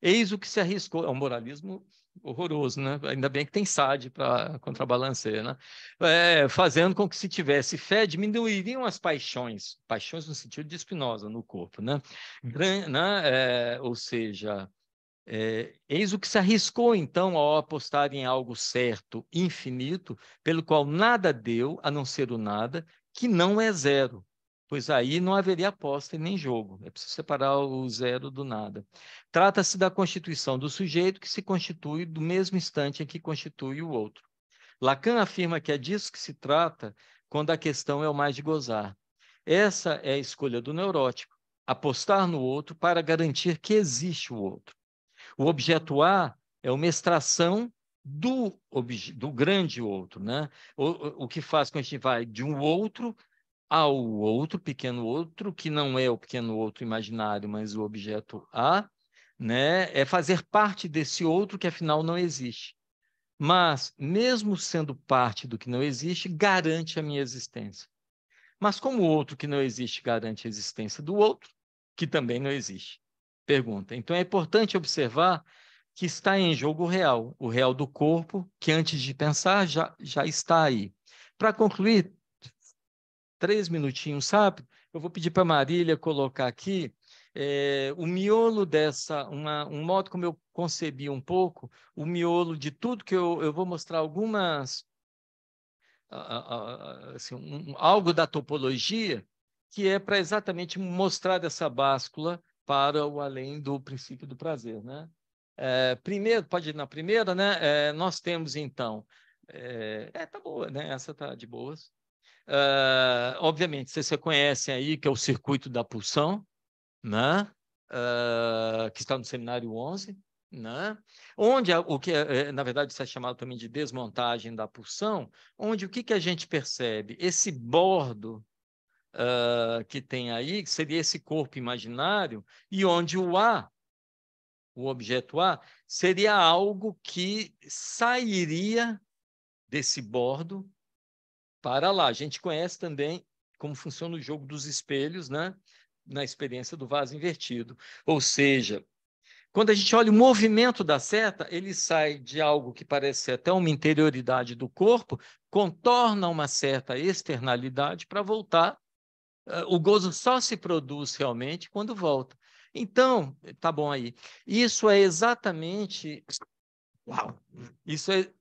Eis o que se arriscou, é um moralismo horroroso, né? Ainda bem que tem SAD para contrabalancear, né? É, fazendo com que se tivesse fé, diminuiriam as paixões, paixões no sentido de Spinoza no corpo, né? Gran, né? É, ou seja, é, eis o que se arriscou, então, ao apostar em algo certo, infinito, pelo qual nada deu, a não ser o nada, que não é zero, pois aí não haveria aposta e nem jogo. É preciso separar o zero do nada. Trata-se da constituição do sujeito que se constitui do mesmo instante em que constitui o outro. Lacan afirma que é disso que se trata quando a questão é o mais de gozar. Essa é a escolha do neurótico, apostar no outro para garantir que existe o outro. O objeto A é uma extração do, do grande outro, né? O, o que faz com que a gente vai de um outro ao outro, pequeno outro, que não é o pequeno outro imaginário, mas o objeto A, né, é fazer parte desse outro que afinal não existe. Mas, mesmo sendo parte do que não existe, garante a minha existência. Mas como o outro que não existe garante a existência do outro, que também não existe? Pergunta. Então é importante observar que está em jogo o real, o real do corpo, que antes de pensar já, já está aí. Para concluir, três minutinhos rápido, eu vou pedir para a Marília colocar aqui é, o miolo dessa, uma, um modo como eu concebi um pouco, o miolo de tudo que eu, eu vou mostrar algumas, assim, um, algo da topologia, que é para exatamente mostrar essa báscula para o além do princípio do prazer. Né? É, primeiro, pode ir na primeira, né? É, nós temos então. É, é, tá boa, né? Essa tá de boas. Uh, obviamente, vocês conhecem aí que é o circuito da pulsão, né? Uh, que está no seminário 11, né? onde o que é, na verdade isso é chamado também de desmontagem da pulsão, onde o que, que a gente percebe? Esse bordo uh, que tem aí, que seria esse corpo imaginário, e onde o A, o objeto A, seria algo que sairia desse bordo para lá. A gente conhece também como funciona o jogo dos espelhos, né? na experiência do vaso invertido. Ou seja, quando a gente olha o movimento da seta, ele sai de algo que parece ser até uma interioridade do corpo, contorna uma certa externalidade para voltar. Eh, o gozo só se produz realmente quando volta. Então, tá bom aí. Isso é exatamente. Uau! Isso é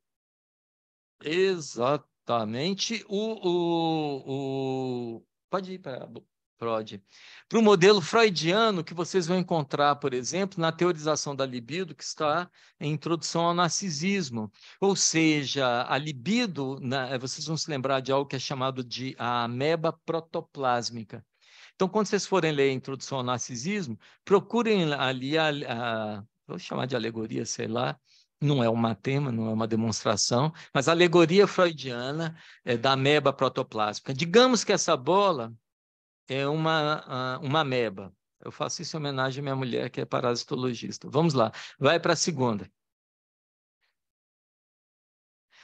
exatamente exatamente o, o, o... Pode ir para Freud. Para o modelo freudiano, que vocês vão encontrar, por exemplo, na teorização da libido, que está em Introdução ao Narcisismo. Ou seja, a libido, né, vocês vão se lembrar de algo que é chamado de a ameba protoplásmica. Então, quando vocês forem ler a Introdução ao Narcisismo, procurem ali a, a vou chamar de alegoria, sei lá, não é um tema, não é uma demonstração, mas a alegoria freudiana é da ameba protoplásmica. Digamos que essa bola é uma, uma ameba. Eu faço isso em homenagem à minha mulher, que é parasitologista. Vamos lá, vai para a segunda.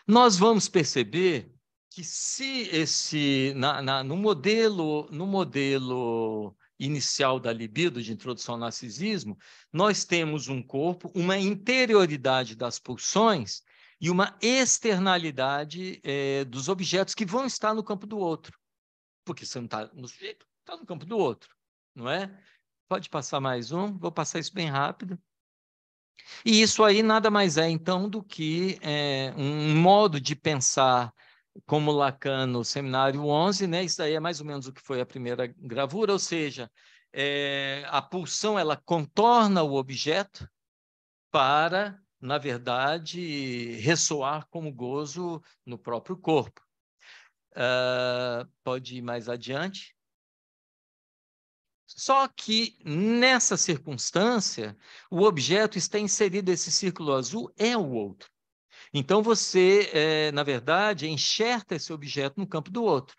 Nós vamos perceber que se esse na, na, no modelo no modelo inicial da libido, de introdução ao narcisismo, nós temos um corpo, uma interioridade das pulsões e uma externalidade é, dos objetos que vão estar no campo do outro. Porque você não está no sujeito, está no campo do outro, não é? Pode passar mais um, vou passar isso bem rápido. E isso aí nada mais é, então, do que é, um modo de pensar como Lacan no seminário 11, né? Isso aí é mais ou menos o que foi a primeira gravura, ou seja, é, a pulsão ela contorna o objeto para, na verdade, ressoar como gozo no próprio corpo. Uh, pode ir mais adiante. Só que nessa circunstância, o objeto está inserido, esse círculo azul é o outro. Então você, é, na verdade, enxerta esse objeto no campo do outro.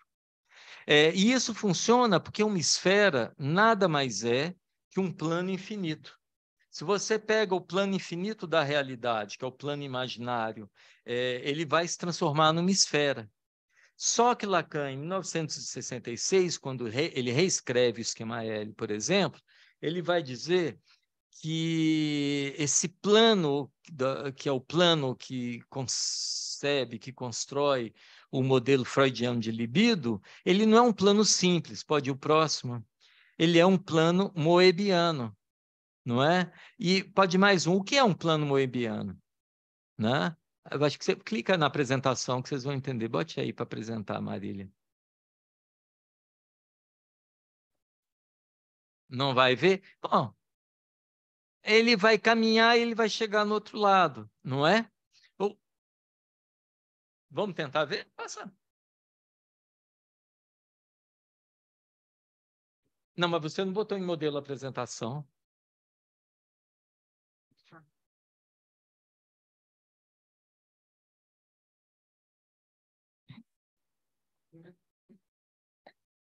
É, e isso funciona porque uma esfera nada mais é que um plano infinito. Se você pega o plano infinito da realidade, que é o plano imaginário, é, ele vai se transformar numa esfera. Só que Lacan, em 1966, quando ele reescreve o esquema L, por exemplo, ele vai dizer que esse plano, que é o plano que concebe, que constrói o modelo freudiano de libido, ele não é um plano simples, pode ir o próximo. Ele é um plano moebiano, não é? E pode mais um. O que é um plano moebiano? Né? Eu acho que você clica na apresentação que vocês vão entender. Bote aí para apresentar, Marília. Não vai ver? Bom, ele vai caminhar e ele vai chegar no outro lado, não é? Vamos tentar ver? Passa. Não, mas você não botou em modelo apresentação.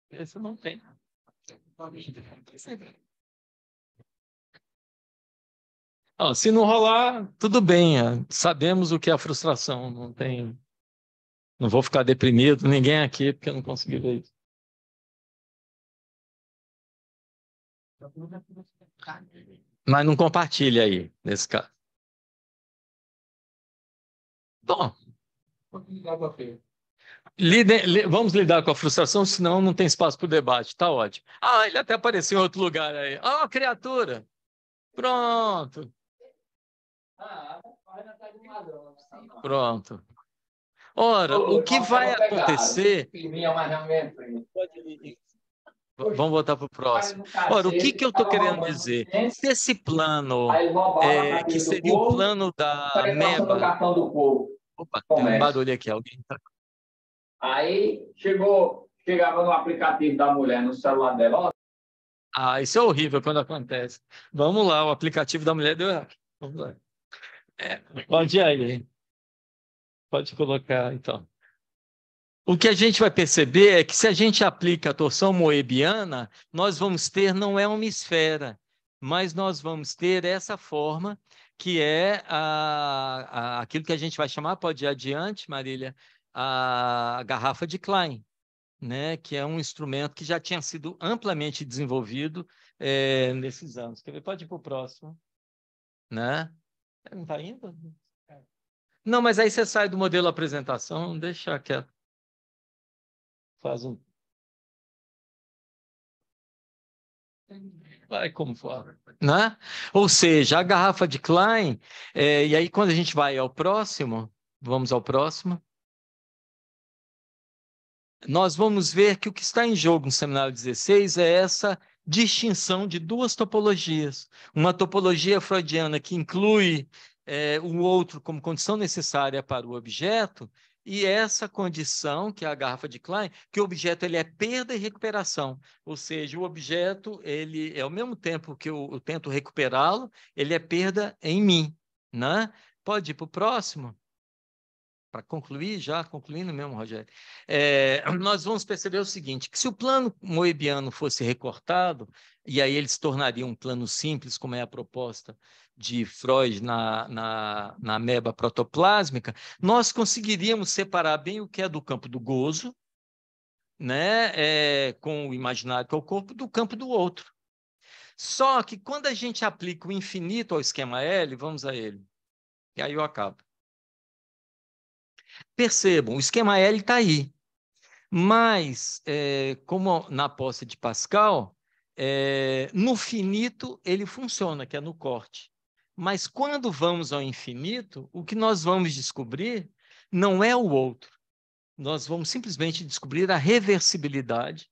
Esse não tem. Oh, se não rolar, tudo bem. É, sabemos o que é a frustração. Não tem. Não vou ficar deprimido, ninguém aqui, porque eu não consegui ver isso. Mas não compartilha aí, nesse caso. Bom, vamos lidar com a frustração, senão não tem espaço para o debate. Tá ótimo. Ah, ele até apareceu em outro lugar aí. Ah, criatura. Pronto. Pronto. Ora, o que vai acontecer. Vamos voltar para o próximo. Ora, o que, que eu estou querendo dizer? Se esse plano, é, que seria o plano da MEBA. Opa, tem um barulho aqui, alguém está Aí chegou, chegava no aplicativo da mulher no celular dela. Ah, isso é horrível quando acontece. Vamos lá, o aplicativo da mulher deu errado. Vamos lá. Pode ir aí. Pode colocar, então. O que a gente vai perceber é que se a gente aplica a torção moebiana, nós vamos ter, não é uma esfera, mas nós vamos ter essa forma que é a, a, aquilo que a gente vai chamar, pode ir adiante, Marília, a garrafa de Klein, né, que é um instrumento que já tinha sido amplamente desenvolvido é, nesses anos. Quer ver? Pode ir para o próximo. Né? Não está indo? Não, mas aí você sai do modelo apresentação, deixa quieto. Faz um. Vai como for. Né? Ou seja, a garrafa de Klein, é, e aí quando a gente vai ao próximo, vamos ao próximo nós vamos ver que o que está em jogo no seminário 16 é essa distinção de duas topologias. Uma topologia freudiana que inclui é, o outro como condição necessária para o objeto, e essa condição, que é a garrafa de Klein, que o objeto ele é perda e recuperação, ou seja, o objeto ele é ao mesmo tempo que eu, eu tento recuperá-lo, ele é perda em mim, né? Pode ir para o próximo para concluir, já concluindo mesmo, Rogério, é, (clears throat) nós vamos perceber o seguinte, que se o plano moebiano fosse recortado, e aí ele se tornaria um plano simples, como é a proposta de Freud na, na, na ameba protoplásmica, nós conseguiríamos separar bem o que é do campo do gozo, né, é, com o imaginário que é o corpo, do campo do outro. Só que quando a gente aplica o infinito ao esquema L, vamos a ele, e aí eu acabo. Percebam, o esquema L está aí. Mas, é, como na posse de Pascal, é, no finito ele funciona, que é no corte. Mas quando vamos ao infinito, o que nós vamos descobrir não é o outro. Nós vamos simplesmente descobrir a reversibilidade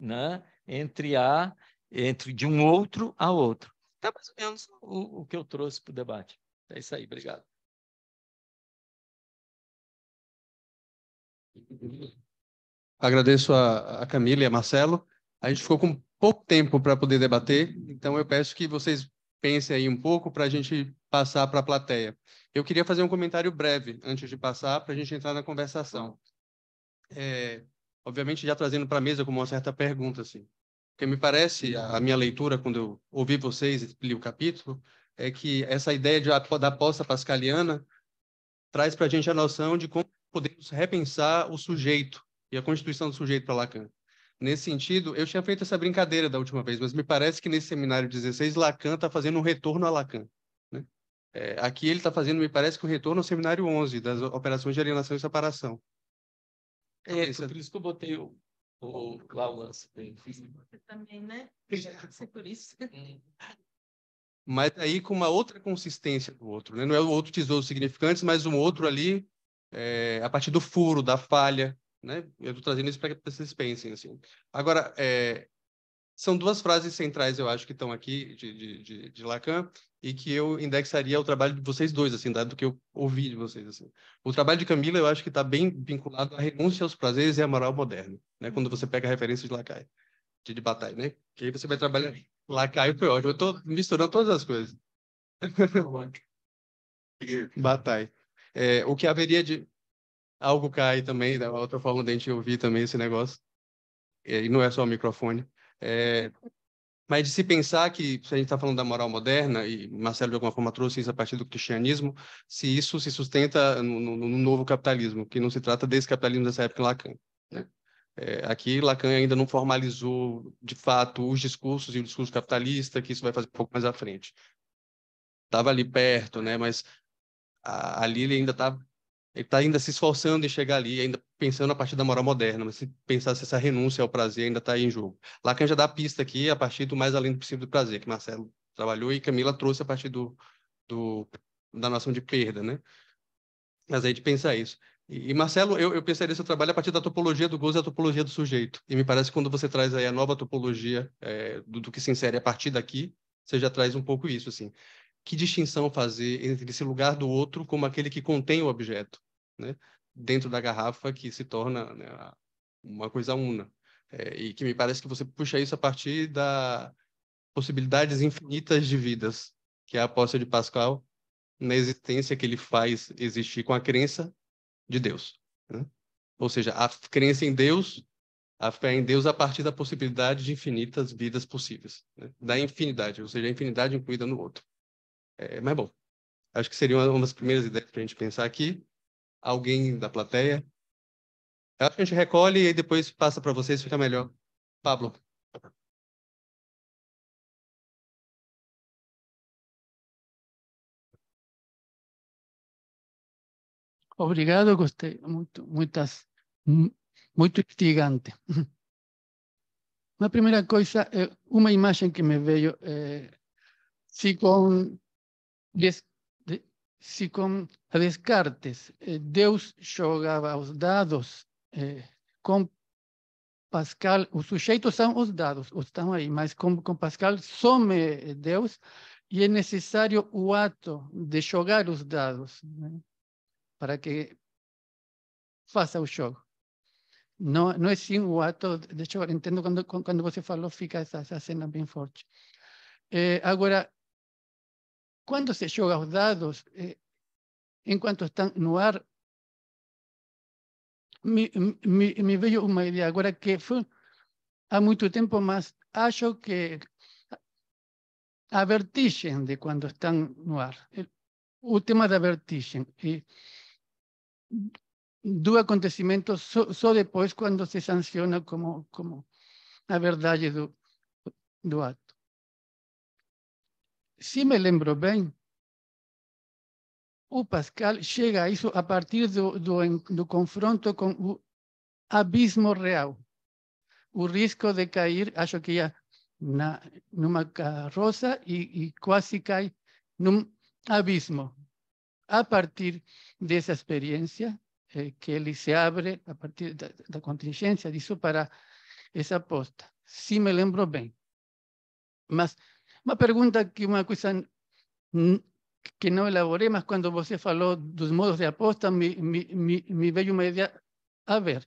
né, entre a entre de um outro a outro. Então, mais ou menos o, o que eu trouxe para o debate. É isso aí, obrigado. Agradeço a, a Camila e a Marcelo. A gente ficou com pouco tempo para poder debater, então eu peço que vocês pensem aí um pouco para a gente passar para a plateia. Eu queria fazer um comentário breve antes de passar para a gente entrar na conversação. É, obviamente já trazendo para a mesa como uma certa pergunta assim, porque me parece a minha leitura quando eu ouvi vocês e li o capítulo é que essa ideia de, da aposta pascaliana traz para a gente a noção de como podemos repensar o sujeito e a constituição do sujeito para Lacan. Nesse sentido, eu tinha feito essa brincadeira da última vez, mas me parece que nesse seminário 16, Lacan está fazendo um retorno a Lacan. Né? É, aqui ele está fazendo, me parece que um retorno ao seminário 11, das operações de alienação e separação. É, por isso que eu botei o, o, lá o lance. Você também, né? É por isso. Mas aí com uma outra consistência do outro. Né? Não é o outro tesouro significantes, mas um outro ali é, a partir do furo, da falha. Né? Eu estou trazendo isso para que vocês pensem. Assim. Agora, é, são duas frases centrais, eu acho, que estão aqui de, de, de, de, Lacan e que eu indexaria ao trabalho de vocês dois, assim, dado do que eu ouvi de vocês. Assim. O trabalho de Camila, eu acho que está bem vinculado à renúncia aos prazeres e à moral moderna, né? quando você pega a referência de Lacan, de, de Bataille, né? Que aí você vai trabalhar. Lacan foi ótimo. Eu estou misturando todas as coisas. (laughs) Bataille. É, o que haveria de... Algo cai também, da outra forma de a gente ouvir também esse negócio. E não é só o microfone. É, mas de se pensar que, se a gente está falando da moral moderna, e Marcelo de alguma forma trouxe isso a partir do cristianismo, se isso se sustenta no, no, no novo capitalismo, que não se trata desse capitalismo dessa época em Lacan. Né? É, aqui, Lacan ainda não formalizou, de fato, os discursos e o discurso capitalista, que isso vai fazer um pouco mais à frente. Estava ali perto, né? mas a, ali ele ainda está ele está ainda se esforçando em chegar ali, ainda pensando a partir da moral moderna, mas se pensar se essa renúncia ao prazer ainda está em jogo. Lacan já dá a pista aqui a partir do mais além do princípio do prazer, que Marcelo trabalhou e Camila trouxe a partir do, do da noção de perda, né? Mas aí de pensar isso. E, e Marcelo, eu, eu pensaria seu trabalho a partir da topologia do gozo e da topologia do sujeito. E me parece que quando você traz aí a nova topologia é, do, do que se insere a partir daqui, você já traz um pouco isso, assim que distinção fazer entre esse lugar do outro como aquele que contém o objeto, né? dentro da garrafa que se torna né, uma coisa una. É, e que me parece que você puxa isso a partir da possibilidades infinitas de vidas, que é a aposta de Pascal na existência que ele faz existir com a crença de Deus. Né? Ou seja, a crença em Deus, a fé em Deus a partir da possibilidade de infinitas vidas possíveis, né? da infinidade, ou seja, a infinidade incluída no outro. É, mas bom, acho que seria uma das primeiras ideias para a gente pensar aqui. Alguém da plateia? Eu acho que a gente recolhe e depois passa para vocês, fica melhor. Pablo. Obrigado, gostei. Muito, muitas, muito instigante. (laughs) Uma primeira coisa, uma imagem que me veio, é, se com Des, de, se com Descartes eh, Deus jogava os dados eh, com Pascal, os sujeitos são os dados, estão aí, mas com, com Pascal some Deus e é necessário o ato de jogar os dados né, para que faça o jogo. Não, não é sim o ato de jogar. Entendo quando, quando você falou, fica essa, essa cena bem forte. Eh, agora, quando se joga os dados, eh, enquanto estão no ar, me, me, me veio uma ideia agora que foi há muito tempo, mas acho que a vertigem de quando estão no ar, o tema da vertigem, e do acontecimento só, só depois quando se sanciona como, como a verdade do, do ato. Se me lembro bem, o Pascal chega a isso a partir do, do, do confronto com o abismo real. O risco de cair, acho que ia na, numa carroça e, e quase cai num abismo. A partir dessa experiência, eh, que ele se abre a partir da, da contingência disso para essa aposta. Se me lembro bem. Mas uma pergunta que uma coisa que não elaborei, mas quando você falou dos modos de aposta, me, me, me, veio uma ideia. A ver,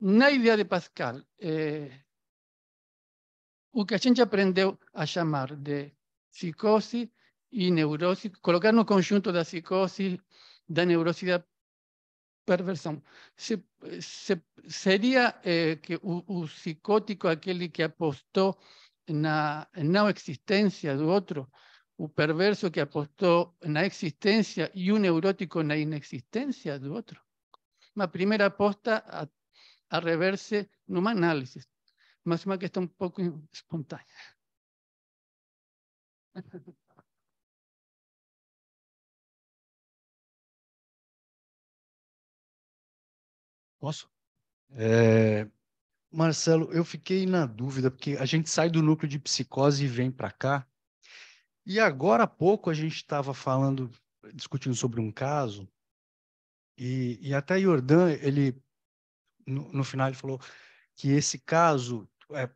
na ideia de Pascal, eh, o que a gente aprendeu a chamar de psicose e neurose, colocar no conjunto da psicose, da neurose da perversão. Se, se, eh, que o psicótico, aquele que apostou na não existência do outro, o perverso que apostou na existência e o neurótico na inexistência do outro. Uma primeira aposta a, a reverse numa análise, mas uma questão um pouco espontânea. (laughs) Posso? É, Marcelo, eu fiquei na dúvida, porque a gente sai do núcleo de psicose e vem para cá. E agora há pouco a gente estava falando, discutindo sobre um caso, e, e até Jordan, ele, no, no final, ele falou que esse caso, é,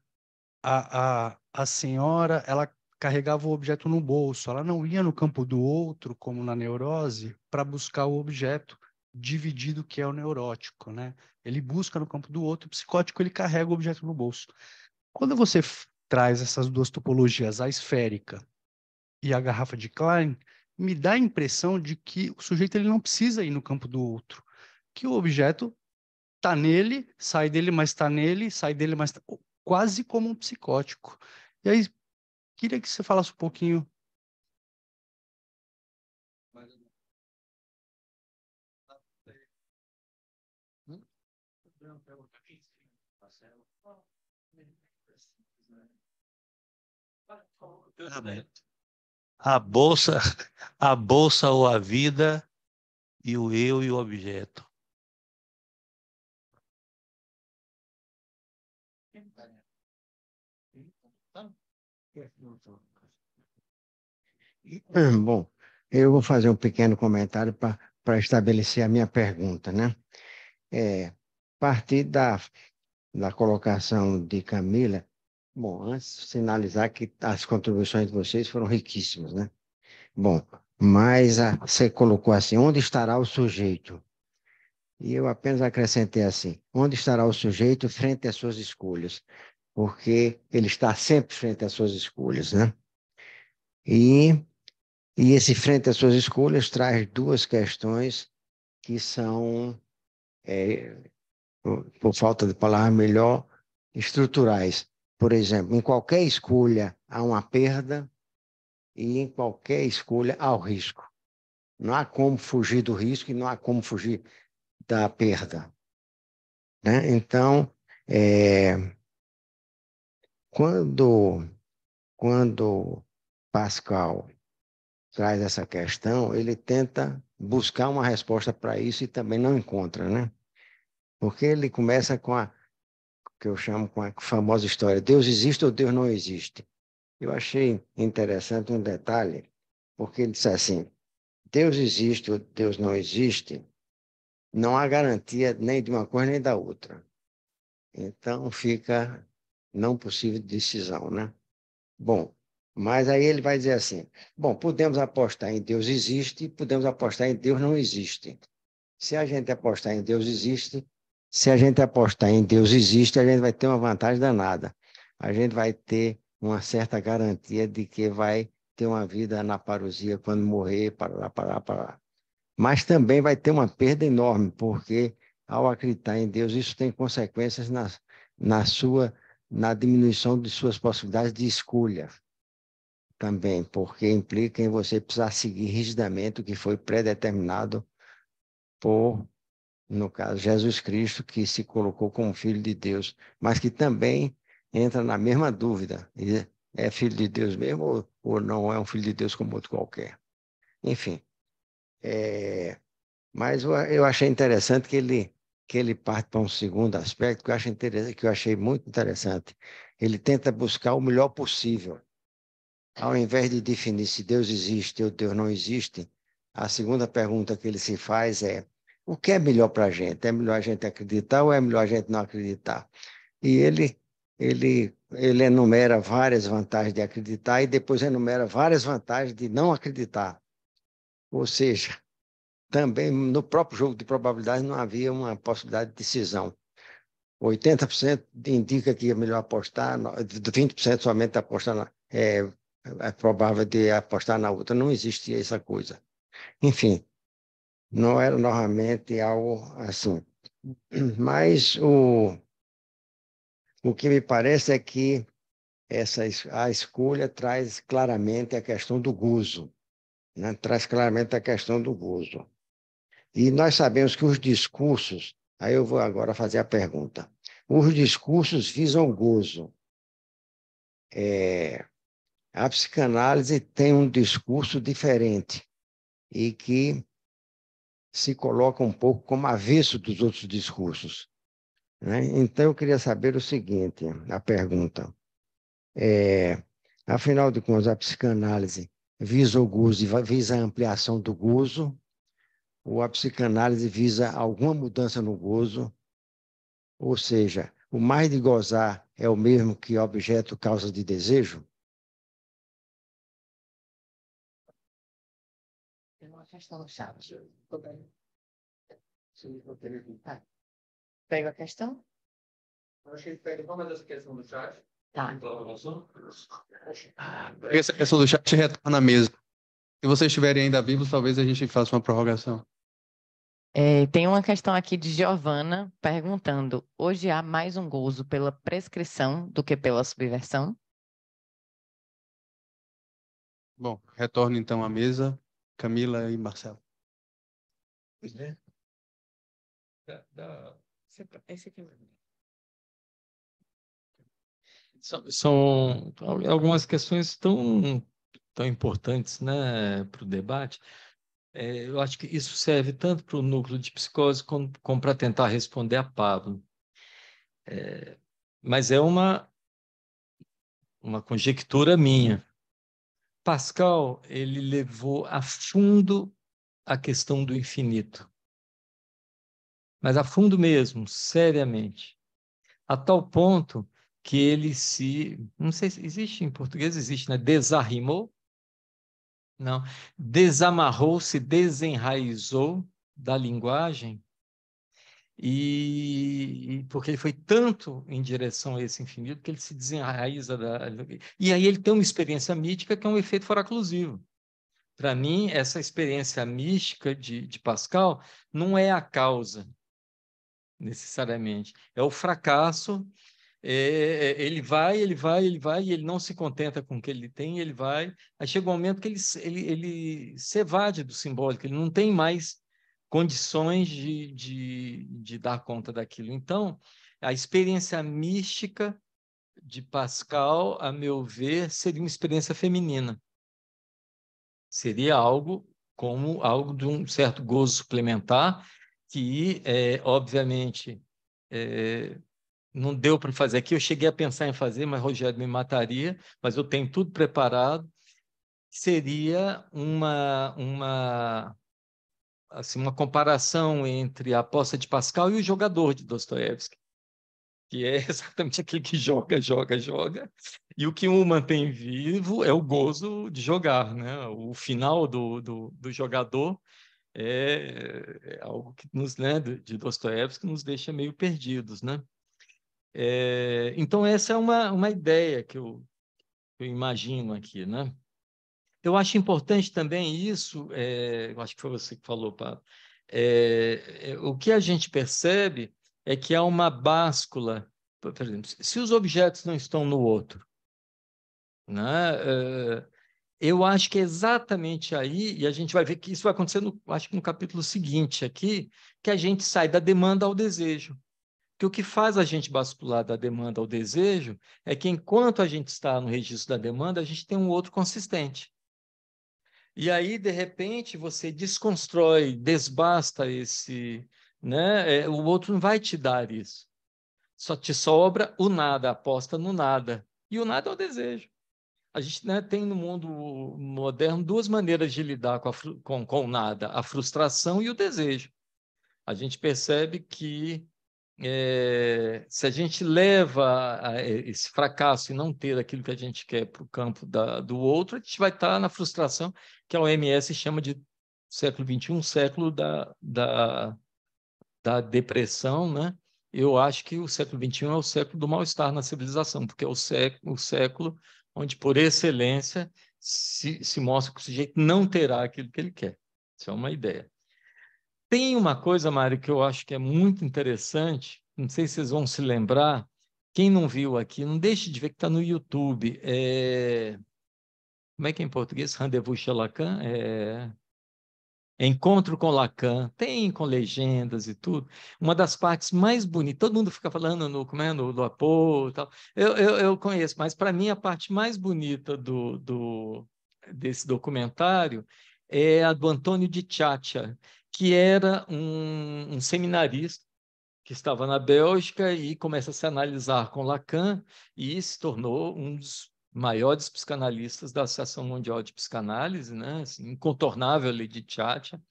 a, a, a senhora, ela carregava o objeto no bolso, ela não ia no campo do outro, como na neurose, para buscar o objeto dividido que é o neurótico, né? Ele busca no campo do outro, o psicótico ele carrega o objeto no bolso. Quando você traz essas duas topologias, a esférica e a garrafa de Klein, me dá a impressão de que o sujeito ele não precisa ir no campo do outro, que o objeto está nele, sai dele, mas está nele, sai dele, mas tá... quase como um psicótico. E aí, queria que você falasse um pouquinho A bolsa, a bolsa ou a vida e o eu e o objeto. Bom, eu vou fazer um pequeno comentário para estabelecer a minha pergunta, né? É, a partir da, da colocação de Camila, Bom, antes sinalizar que as contribuições de vocês foram riquíssimas, né? Bom, mas a, você colocou assim, onde estará o sujeito? E eu apenas acrescentei assim, onde estará o sujeito frente às suas escolhas? Porque ele está sempre frente às suas escolhas, né? E, e esse frente às suas escolhas traz duas questões que são, é, por, por falta de palavra melhor, estruturais por exemplo, em qualquer escolha há uma perda e em qualquer escolha há o risco. Não há como fugir do risco e não há como fugir da perda. Né? Então, é, quando, quando Pascal traz essa questão, ele tenta buscar uma resposta para isso e também não encontra, né? Porque ele começa com a que eu chamo com a famosa história: Deus existe ou Deus não existe? Eu achei interessante um detalhe, porque ele disse assim: Deus existe ou Deus não existe, não há garantia nem de uma coisa nem da outra. Então fica não possível de decisão, né? Bom, mas aí ele vai dizer assim: bom, podemos apostar em Deus existe, podemos apostar em Deus não existe. Se a gente apostar em Deus existe, se a gente apostar em Deus existe, a gente vai ter uma vantagem danada. A gente vai ter uma certa garantia de que vai ter uma vida na parousia quando morrer, para lá, para lá, para lá. Mas também vai ter uma perda enorme, porque ao acreditar em Deus, isso tem consequências na, na sua na diminuição de suas possibilidades de escolha também, porque implica em você precisar seguir rigidamente o que foi predeterminado por no caso, Jesus Cristo, que se colocou como filho de Deus, mas que também entra na mesma dúvida: é filho de Deus mesmo ou, ou não é um filho de Deus como outro qualquer? Enfim. É, mas eu, achei interessante que ele, que ele parte para um segundo aspecto que eu, acho interessante, que eu achei muito interessante. Ele tenta buscar o melhor possível. Ao invés de definir se Deus existe ou Deus não existe, a segunda pergunta que ele se faz é o que é melhor para a gente? É melhor a gente acreditar ou é melhor a gente não acreditar? E ele, ele, ele enumera várias vantagens de acreditar e depois enumera várias vantagens de não acreditar. Ou seja, também no próprio jogo de probabilidade não havia uma possibilidade de decisão. 80% indica que é melhor apostar, 20% somente apostar na, é, é provável de apostar na outra. Não existia essa coisa. Enfim, não era normalmente algo assim. (clears throat) Mas o, o que me parece é que essa es- a escolha traz claramente a questão do gozo, né? Traz claramente a questão do gozo. E nós sabemos que os discursos, aí eu vou agora fazer a pergunta. Os discursos visam gozo. É, a psicanálise tem um discurso diferente e que se coloca um pouco como avesso dos outros discursos. né? Então, eu queria saber o seguinte, a pergunta. É, afinal de contas, a psicanálise visa o gozo e visa a ampliação do gozo, ou a psicanálise visa alguma mudança no gozo, ou seja, o mais de gozar é o mesmo que objeto causa de desejo? Tem uma questão chat. Pega a questão? Acho que ele pega, vamos essa questão do chat. Tá. Pega essa questão do chat e retorna à mesa. Se vocês estiverem ainda vivos, talvez a gente faça uma prorrogação. É, tem uma questão aqui de Giovana perguntando: hoje há mais um gozo pela prescrição do que pela subversão? Bom, retorno então à mesa, Camila e Marcelo. Esse aqui. São, são algumas questões tão, tão importantes né, para o debate. É, eu acho que isso serve tanto para o núcleo de psicose como, como para tentar responder a Pablo. É, mas é uma, uma conjectura minha. Pascal, ele levou a fundo a questão do infinito. Mas a fundo mesmo, seriamente. A tal ponto que ele se, não sei se existe em português, existe, né? Desarrimou? Não. Desamarrou, se desenraizou da linguagem e, e porque ele foi tanto em direção a esse infinito que ele se desenraiza da e aí ele tem uma experiência mística que é um efeito foraclusivo. Para mim, essa experiência mística de, de Pascal não é a causa necessariamente, é o fracasso é, ele vai, ele vai, ele vai, e ele não se contenta com o que ele tem, ele vai. Aí chega um momento que ele, ele, ele se evade do simbólico, ele não tem mais condições de, de, de dar conta daquilo. Então, a experiência mística de Pascal, a meu ver, seria uma experiência feminina. Seria algo como algo de um certo gozo suplementar, que, é, obviamente, é, não deu para fazer aqui. Eu cheguei a pensar em fazer, mas Rogério me mataria. Mas eu tenho tudo preparado. Seria uma uma assim uma comparação entre a aposta de Pascal e o jogador de Dostoiévski, que é (laughs) exatamente aquele que joga, joga, joga. E o que o mantém vivo é o gozo de jogar, né? O final do, do, do jogador é, é algo que nos, né, de Dostoiévski nos deixa meio perdidos, né? É, então, essa é uma, uma ideia que eu, eu imagino aqui. Né? Eu acho importante também isso, é, eu acho que foi você que falou, Pablo, é, o que a gente percebe é que há uma báscula, por exemplo, se os objetos não estão no outro, né, eu acho que é exatamente aí, e a gente vai ver que isso vai acontecer, no, acho que no capítulo seguinte aqui, que a gente sai da demanda ao desejo. Que o que faz a gente bascular da demanda ao desejo é que enquanto a gente está no registro da demanda, a gente tem um outro consistente. E aí, de repente, você desconstrói, desbasta esse, né? É, o outro não vai te dar isso. Só te sobra o nada, aposta no nada. E o nada é o desejo. A gente né, tem no mundo moderno duas maneiras de lidar com, a, com, com o nada: a frustração e o desejo. A gente percebe que é, se a gente leva esse fracasso e não ter aquilo que a gente quer para o campo da, do outro, a gente vai estar na frustração que a OMS chama de século XXI, século da, da, da depressão, né? Eu acho que o século XXI é o século do mal-estar na civilização, porque é o século, o século onde, por excelência, se, se mostra que o sujeito não terá aquilo que ele quer. Isso é uma ideia. Tem uma coisa, Mário, que eu acho que é muito interessante, não sei se vocês vão se lembrar, quem não viu aqui, não deixe de ver que está no YouTube. É... Como é que é em português? Rendezvous chez Lacan? É... Encontro com Lacan, tem com legendas e tudo. Uma das partes mais bonitas, todo mundo fica falando no, como é, no, no Apo e tal. Eu, eu, eu conheço, mas para mim a parte mais bonita do, do, desse documentário é a do Antônio de Tchatcha, que era um, um seminarista que estava na Bélgica e começa a se analisar com Lacan e se tornou um dos maiores psicanalistas da Associação Mundial de Psicanálise, né? Assim, incontornável ali de Tchatcha.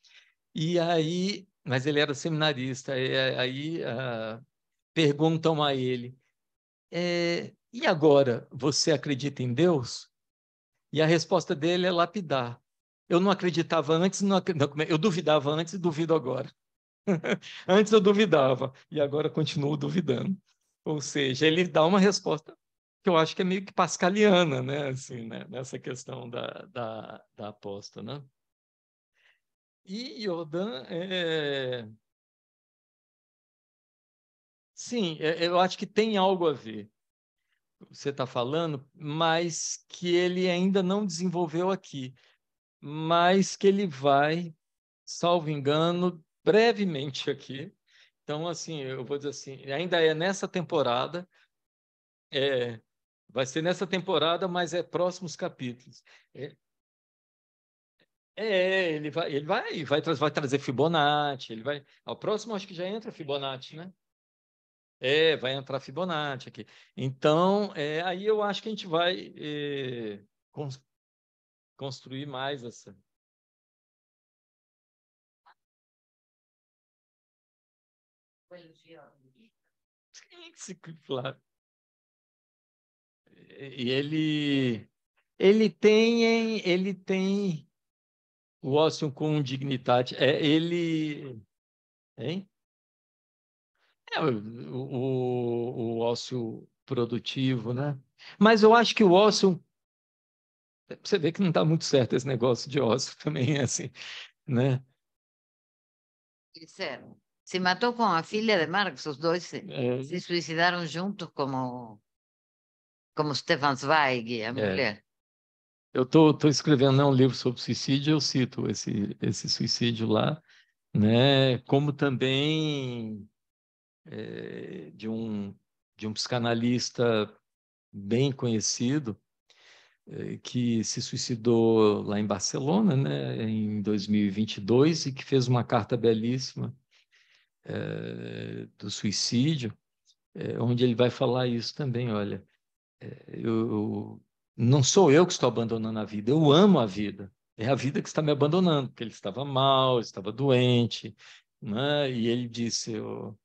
E aí, mas ele era seminarista, e aí uh, perguntam a ele, é, e agora, você acredita em Deus? E a resposta dele é lapidar. Eu não acreditava antes, não, não, eu duvidava antes e duvido agora. (laughs) antes eu duvidava, e agora continuo duvidando. Ou seja, ele dá uma resposta que eu acho que é meio que pascaliana, né? Assim, né? Nessa questão da, da, da aposta, né? E Jordan é... Sim, é, eu acho que tem algo a ver. Você está falando, mas que ele ainda não desenvolveu aqui, mas que ele vai, salvo engano, brevemente aqui. Então, assim, eu vou dizer assim, ainda é nessa temporada, é, Vai ser nessa temporada, mas é próximos capítulos. É, é ele vai, ele vai, vai, tra vai trazer Fibonacci, ele vai. Ao próximo acho que já entra Fibonacci, né? É, vai entrar Fibonacci aqui. Então, é, aí eu acho que a gente vai é, cons construir mais essa. Sim, claro e ele ele tem ele tem o ócio com dignidade. É ele, hein? É, o, o, o ócio produtivo, né? Mas eu acho que o ócio você vê que não está muito certo esse negócio de ócio (laughs) também, assim, né? Disseram. Se matou com a filha de Marx, os dois se, é. se suicidaram juntos como como Stefan Zweig, a é. mulher. Eu estou escrevendo né, um livro sobre suicídio, eu cito esse, esse suicídio lá, né? como também é, de, um, de um psicanalista bem conhecido, é, que se suicidou lá em Barcelona, né, em 2022, e que fez uma carta belíssima é, do suicídio, é, onde ele vai falar isso também, olha, eu, não sou eu que estou abandonando a vida, eu amo a vida. É a vida que está me abandonando, porque ele estava mal, estava doente, né? E ele disse, eu,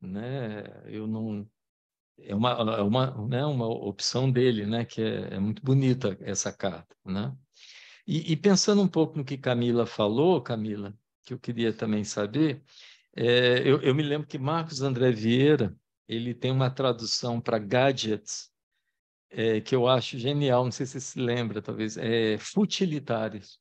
né? Eu não é uma, é uma, né, uma opção dele, né, que é, é muito bonita essa carta, né? E, e, pensando um pouco no que Camila falou, Camila, que eu queria também saber, é, eu, eu, me lembro que Marcos André Vieira, ele tem uma tradução para gadgets, é, que eu acho genial, não sei se você se lembra, talvez, é futilitários.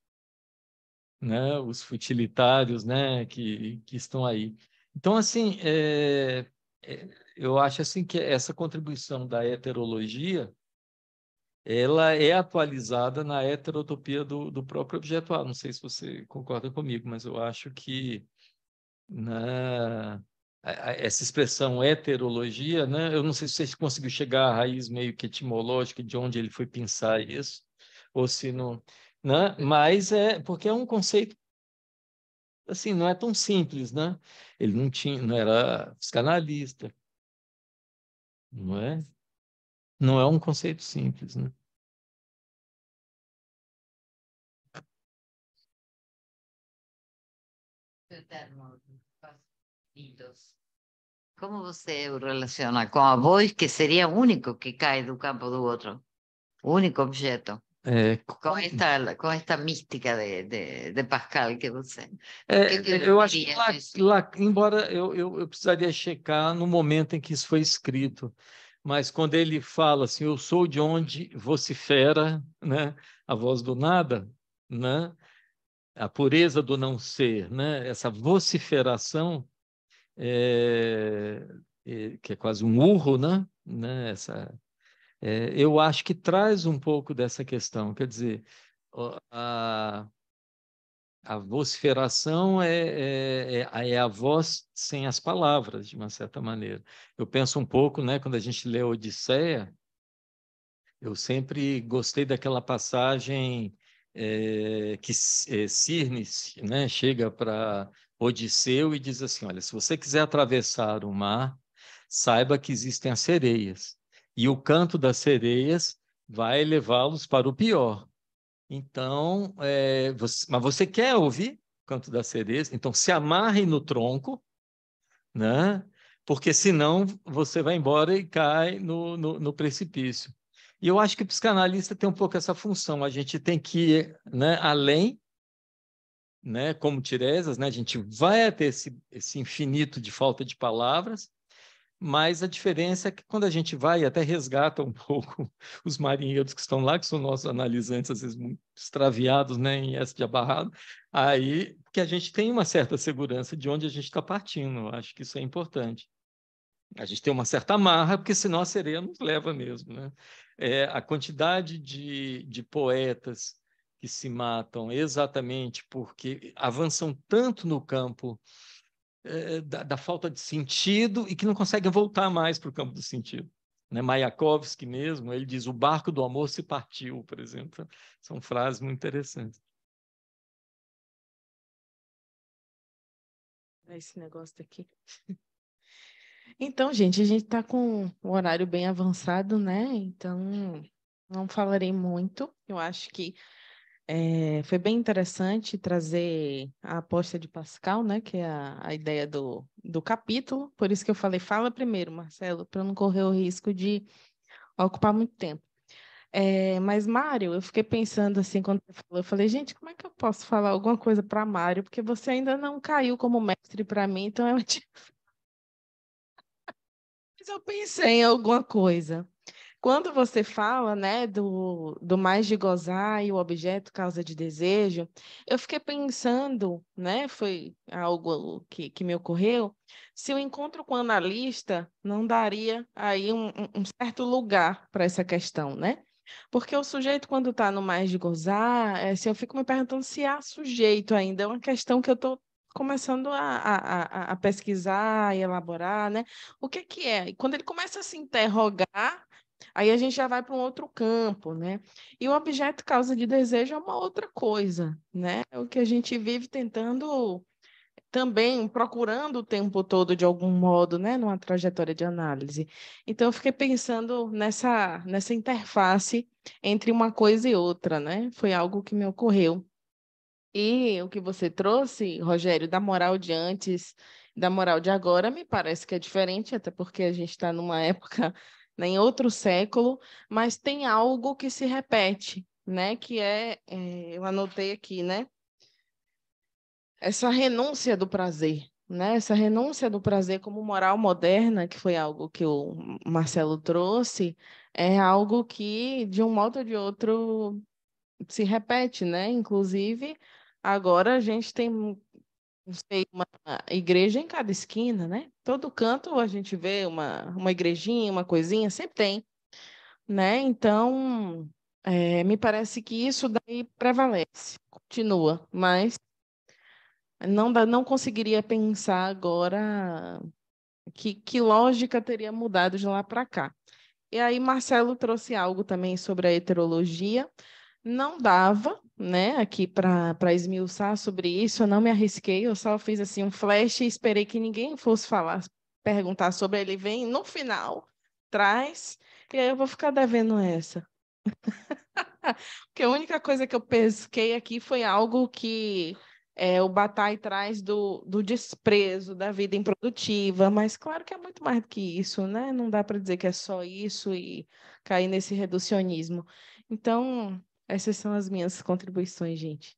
Né? Os futilitários né? que, que estão aí. Então, assim, é, é, eu acho assim que essa contribuição da heterologia ela é atualizada na heterotopia do, do próprio objetual. Não sei se você concorda comigo, mas eu acho que na, essa expressão heterologia, né? Eu não sei se você conseguiu chegar à raiz meio que etimológica de onde ele foi pensar isso, ou se não, né? Mas é porque é um conceito assim, não é tão simples, né? Ele não tinha, não era psicanalista, não é? Não é um conceito simples, né? Como você relaciona com a voz, que seria o único que cai do campo do outro? O único objeto. É, com, esta, com esta mística de, de, de Pascal que você. É, que eu acho que lá, lá, embora eu, eu, eu precisaria checar no momento em que isso foi escrito, mas quando ele fala assim, eu sou de onde vocifera, né, a voz do nada, né, a pureza do não ser, né, essa vociferação é, é, que é quase um urro, né? né? Essa, é, eu acho que traz um pouco dessa questão, quer dizer, a, a vociferação é, é, é, é, a voz sem as palavras, de uma certa maneira. Eu penso um pouco, né, quando a gente lê a Odisseia, eu sempre gostei daquela passagem é, que é, Cirnes né, chega para Odisseu e diz assim: Olha, se você quiser atravessar o mar, saiba que existem as sereias, e o canto das sereias vai levá-los para o pior. Então, é, você, mas você quer ouvir o canto das sereias? Então, se amarre no tronco, né? porque senão você vai embora e cai no, no, no precipício. E eu acho que o psicanalista tem um pouco essa função, a gente tem que ir né, além, né, como Tiresias, né, a gente vai até esse, esse infinito de falta de palavras, mas a diferença é que quando a gente vai até resgata um (laughs) pouco os marinheiros que estão lá, que são nossos analisantes, às vezes muito extraviados né, em S de abarrado, aí que a gente tem uma certa segurança de onde a gente está partindo, acho que isso é importante. A gente tem uma certa amarra, porque senão a sereia nos leva mesmo. Né? É, a quantidade de, de poetas que se matam exatamente porque avançam tanto no campo é, da, da, falta de sentido e que não conseguem voltar mais para o campo do sentido. Né? Mayakovsky mesmo, ele diz, o barco do amor se partiu, por exemplo. São frases muito interessantes. Esse negócio daqui. (laughs) Então, gente, a gente está com o horário bem avançado, né? Então, não falarei muito. Eu acho que é, foi bem interessante trazer a aposta de Pascal, né, que é a, a, ideia do, do capítulo. Por isso que eu falei, fala primeiro, Marcelo, para não correr o risco de ocupar muito tempo. É, mas, Mário, eu fiquei pensando assim, quando você falou, eu falei, gente, como é que eu posso falar alguma coisa para Mário? Porque você ainda não caiu como mestre para mim, então (laughs) Mas eu pensei em alguma coisa. Quando você fala, né, do, do mais de gozar e o objeto causa de desejo, eu fiquei pensando, né, foi algo que, que me ocorreu, se o encontro com o analista não daria aí um, um certo lugar para essa questão, né? Porque o sujeito, quando está no mais de gozar, é, assim, eu fico me perguntando se há sujeito ainda. É uma questão que eu estou começando a, a, a, pesquisar e elaborar, né? O que, que é? E quando ele começa a se interrogar, Aí a gente já vai para um outro campo, né? E o objeto causa de desejo é uma outra coisa, né? É o que a gente vive tentando também procurando o tempo todo de algum modo, né, numa trajetória de análise. Então eu fiquei pensando nessa nessa interface entre uma coisa e outra, né? Foi algo que me ocorreu. E o que você trouxe, Rogério, da moral de antes, da moral de agora, me parece que é diferente, até porque a gente está numa época né, em outro século, mas tem algo que se repete, né? Que é, é, eu anotei aqui, né? Essa renúncia do prazer, né? Essa renúncia do prazer como moral moderna, que foi algo que o Marcelo trouxe, é algo que, de um modo ou de outro, se repete, né? Inclusive, agora a gente tem não sei, uma igreja em cada esquina, né? Todo canto a gente vê uma, uma igrejinha, uma coisinha, sempre tem, né? Então, é, me parece que isso daí prevalece, continua, mas não, dá, não conseguiria pensar agora que, que lógica teria mudado de lá para cá. E aí, Marcelo trouxe algo também sobre a heterologia. Não dava, né, aqui para esmiuçar sobre isso, eu não me arrisquei, eu só fiz assim um flash e esperei que ninguém fosse falar, perguntar sobre ele, vem no final, traz, e aí eu vou ficar devendo essa. (laughs) Porque a única coisa que eu pesquei aqui foi algo que é, o Bataille traz do, do desprezo da vida improdutiva, mas claro que é muito mais do que isso, né? Não dá para dizer que é só isso e cair nesse reducionismo. Então, essas são as minhas contribuições, gente.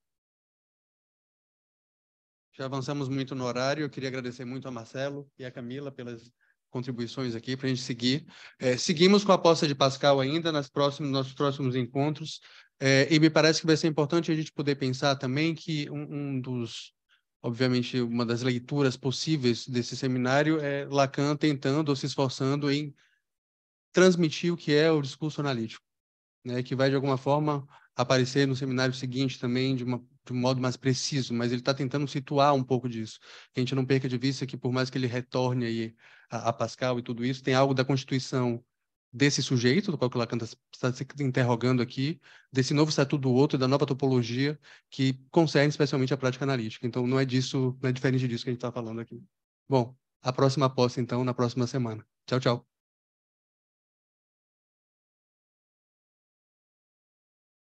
Já avançamos muito no horário. Eu queria agradecer muito a Marcelo e a Camila pelas contribuições aqui para a gente seguir. É, seguimos com a aposta de Pascal ainda nas próximos, nossos próximos encontros. É, e me parece que vai ser importante a gente poder pensar também que um, um dos obviamente, uma das leituras possíveis desse seminário é Lacan tentando ou se esforçando em transmitir o que é o discurso analítico, né, que vai, de alguma forma, aparecer no seminário seguinte também de, uma, de um modo mais preciso, mas ele está tentando situar um pouco disso. Que a gente não perca de vista que, por mais que ele retorne aí a, a Pascal e tudo isso, tem algo da Constituição desse sujeito, do qual o Lacan está se interrogando aqui, desse novo estatuto do outro, da nova topologia, que concerne especialmente a prática analítica. Então, não é disso, não é diferente disso que a gente está falando aqui. Bom, a próxima aposta, então, na próxima semana. Tchau, tchau.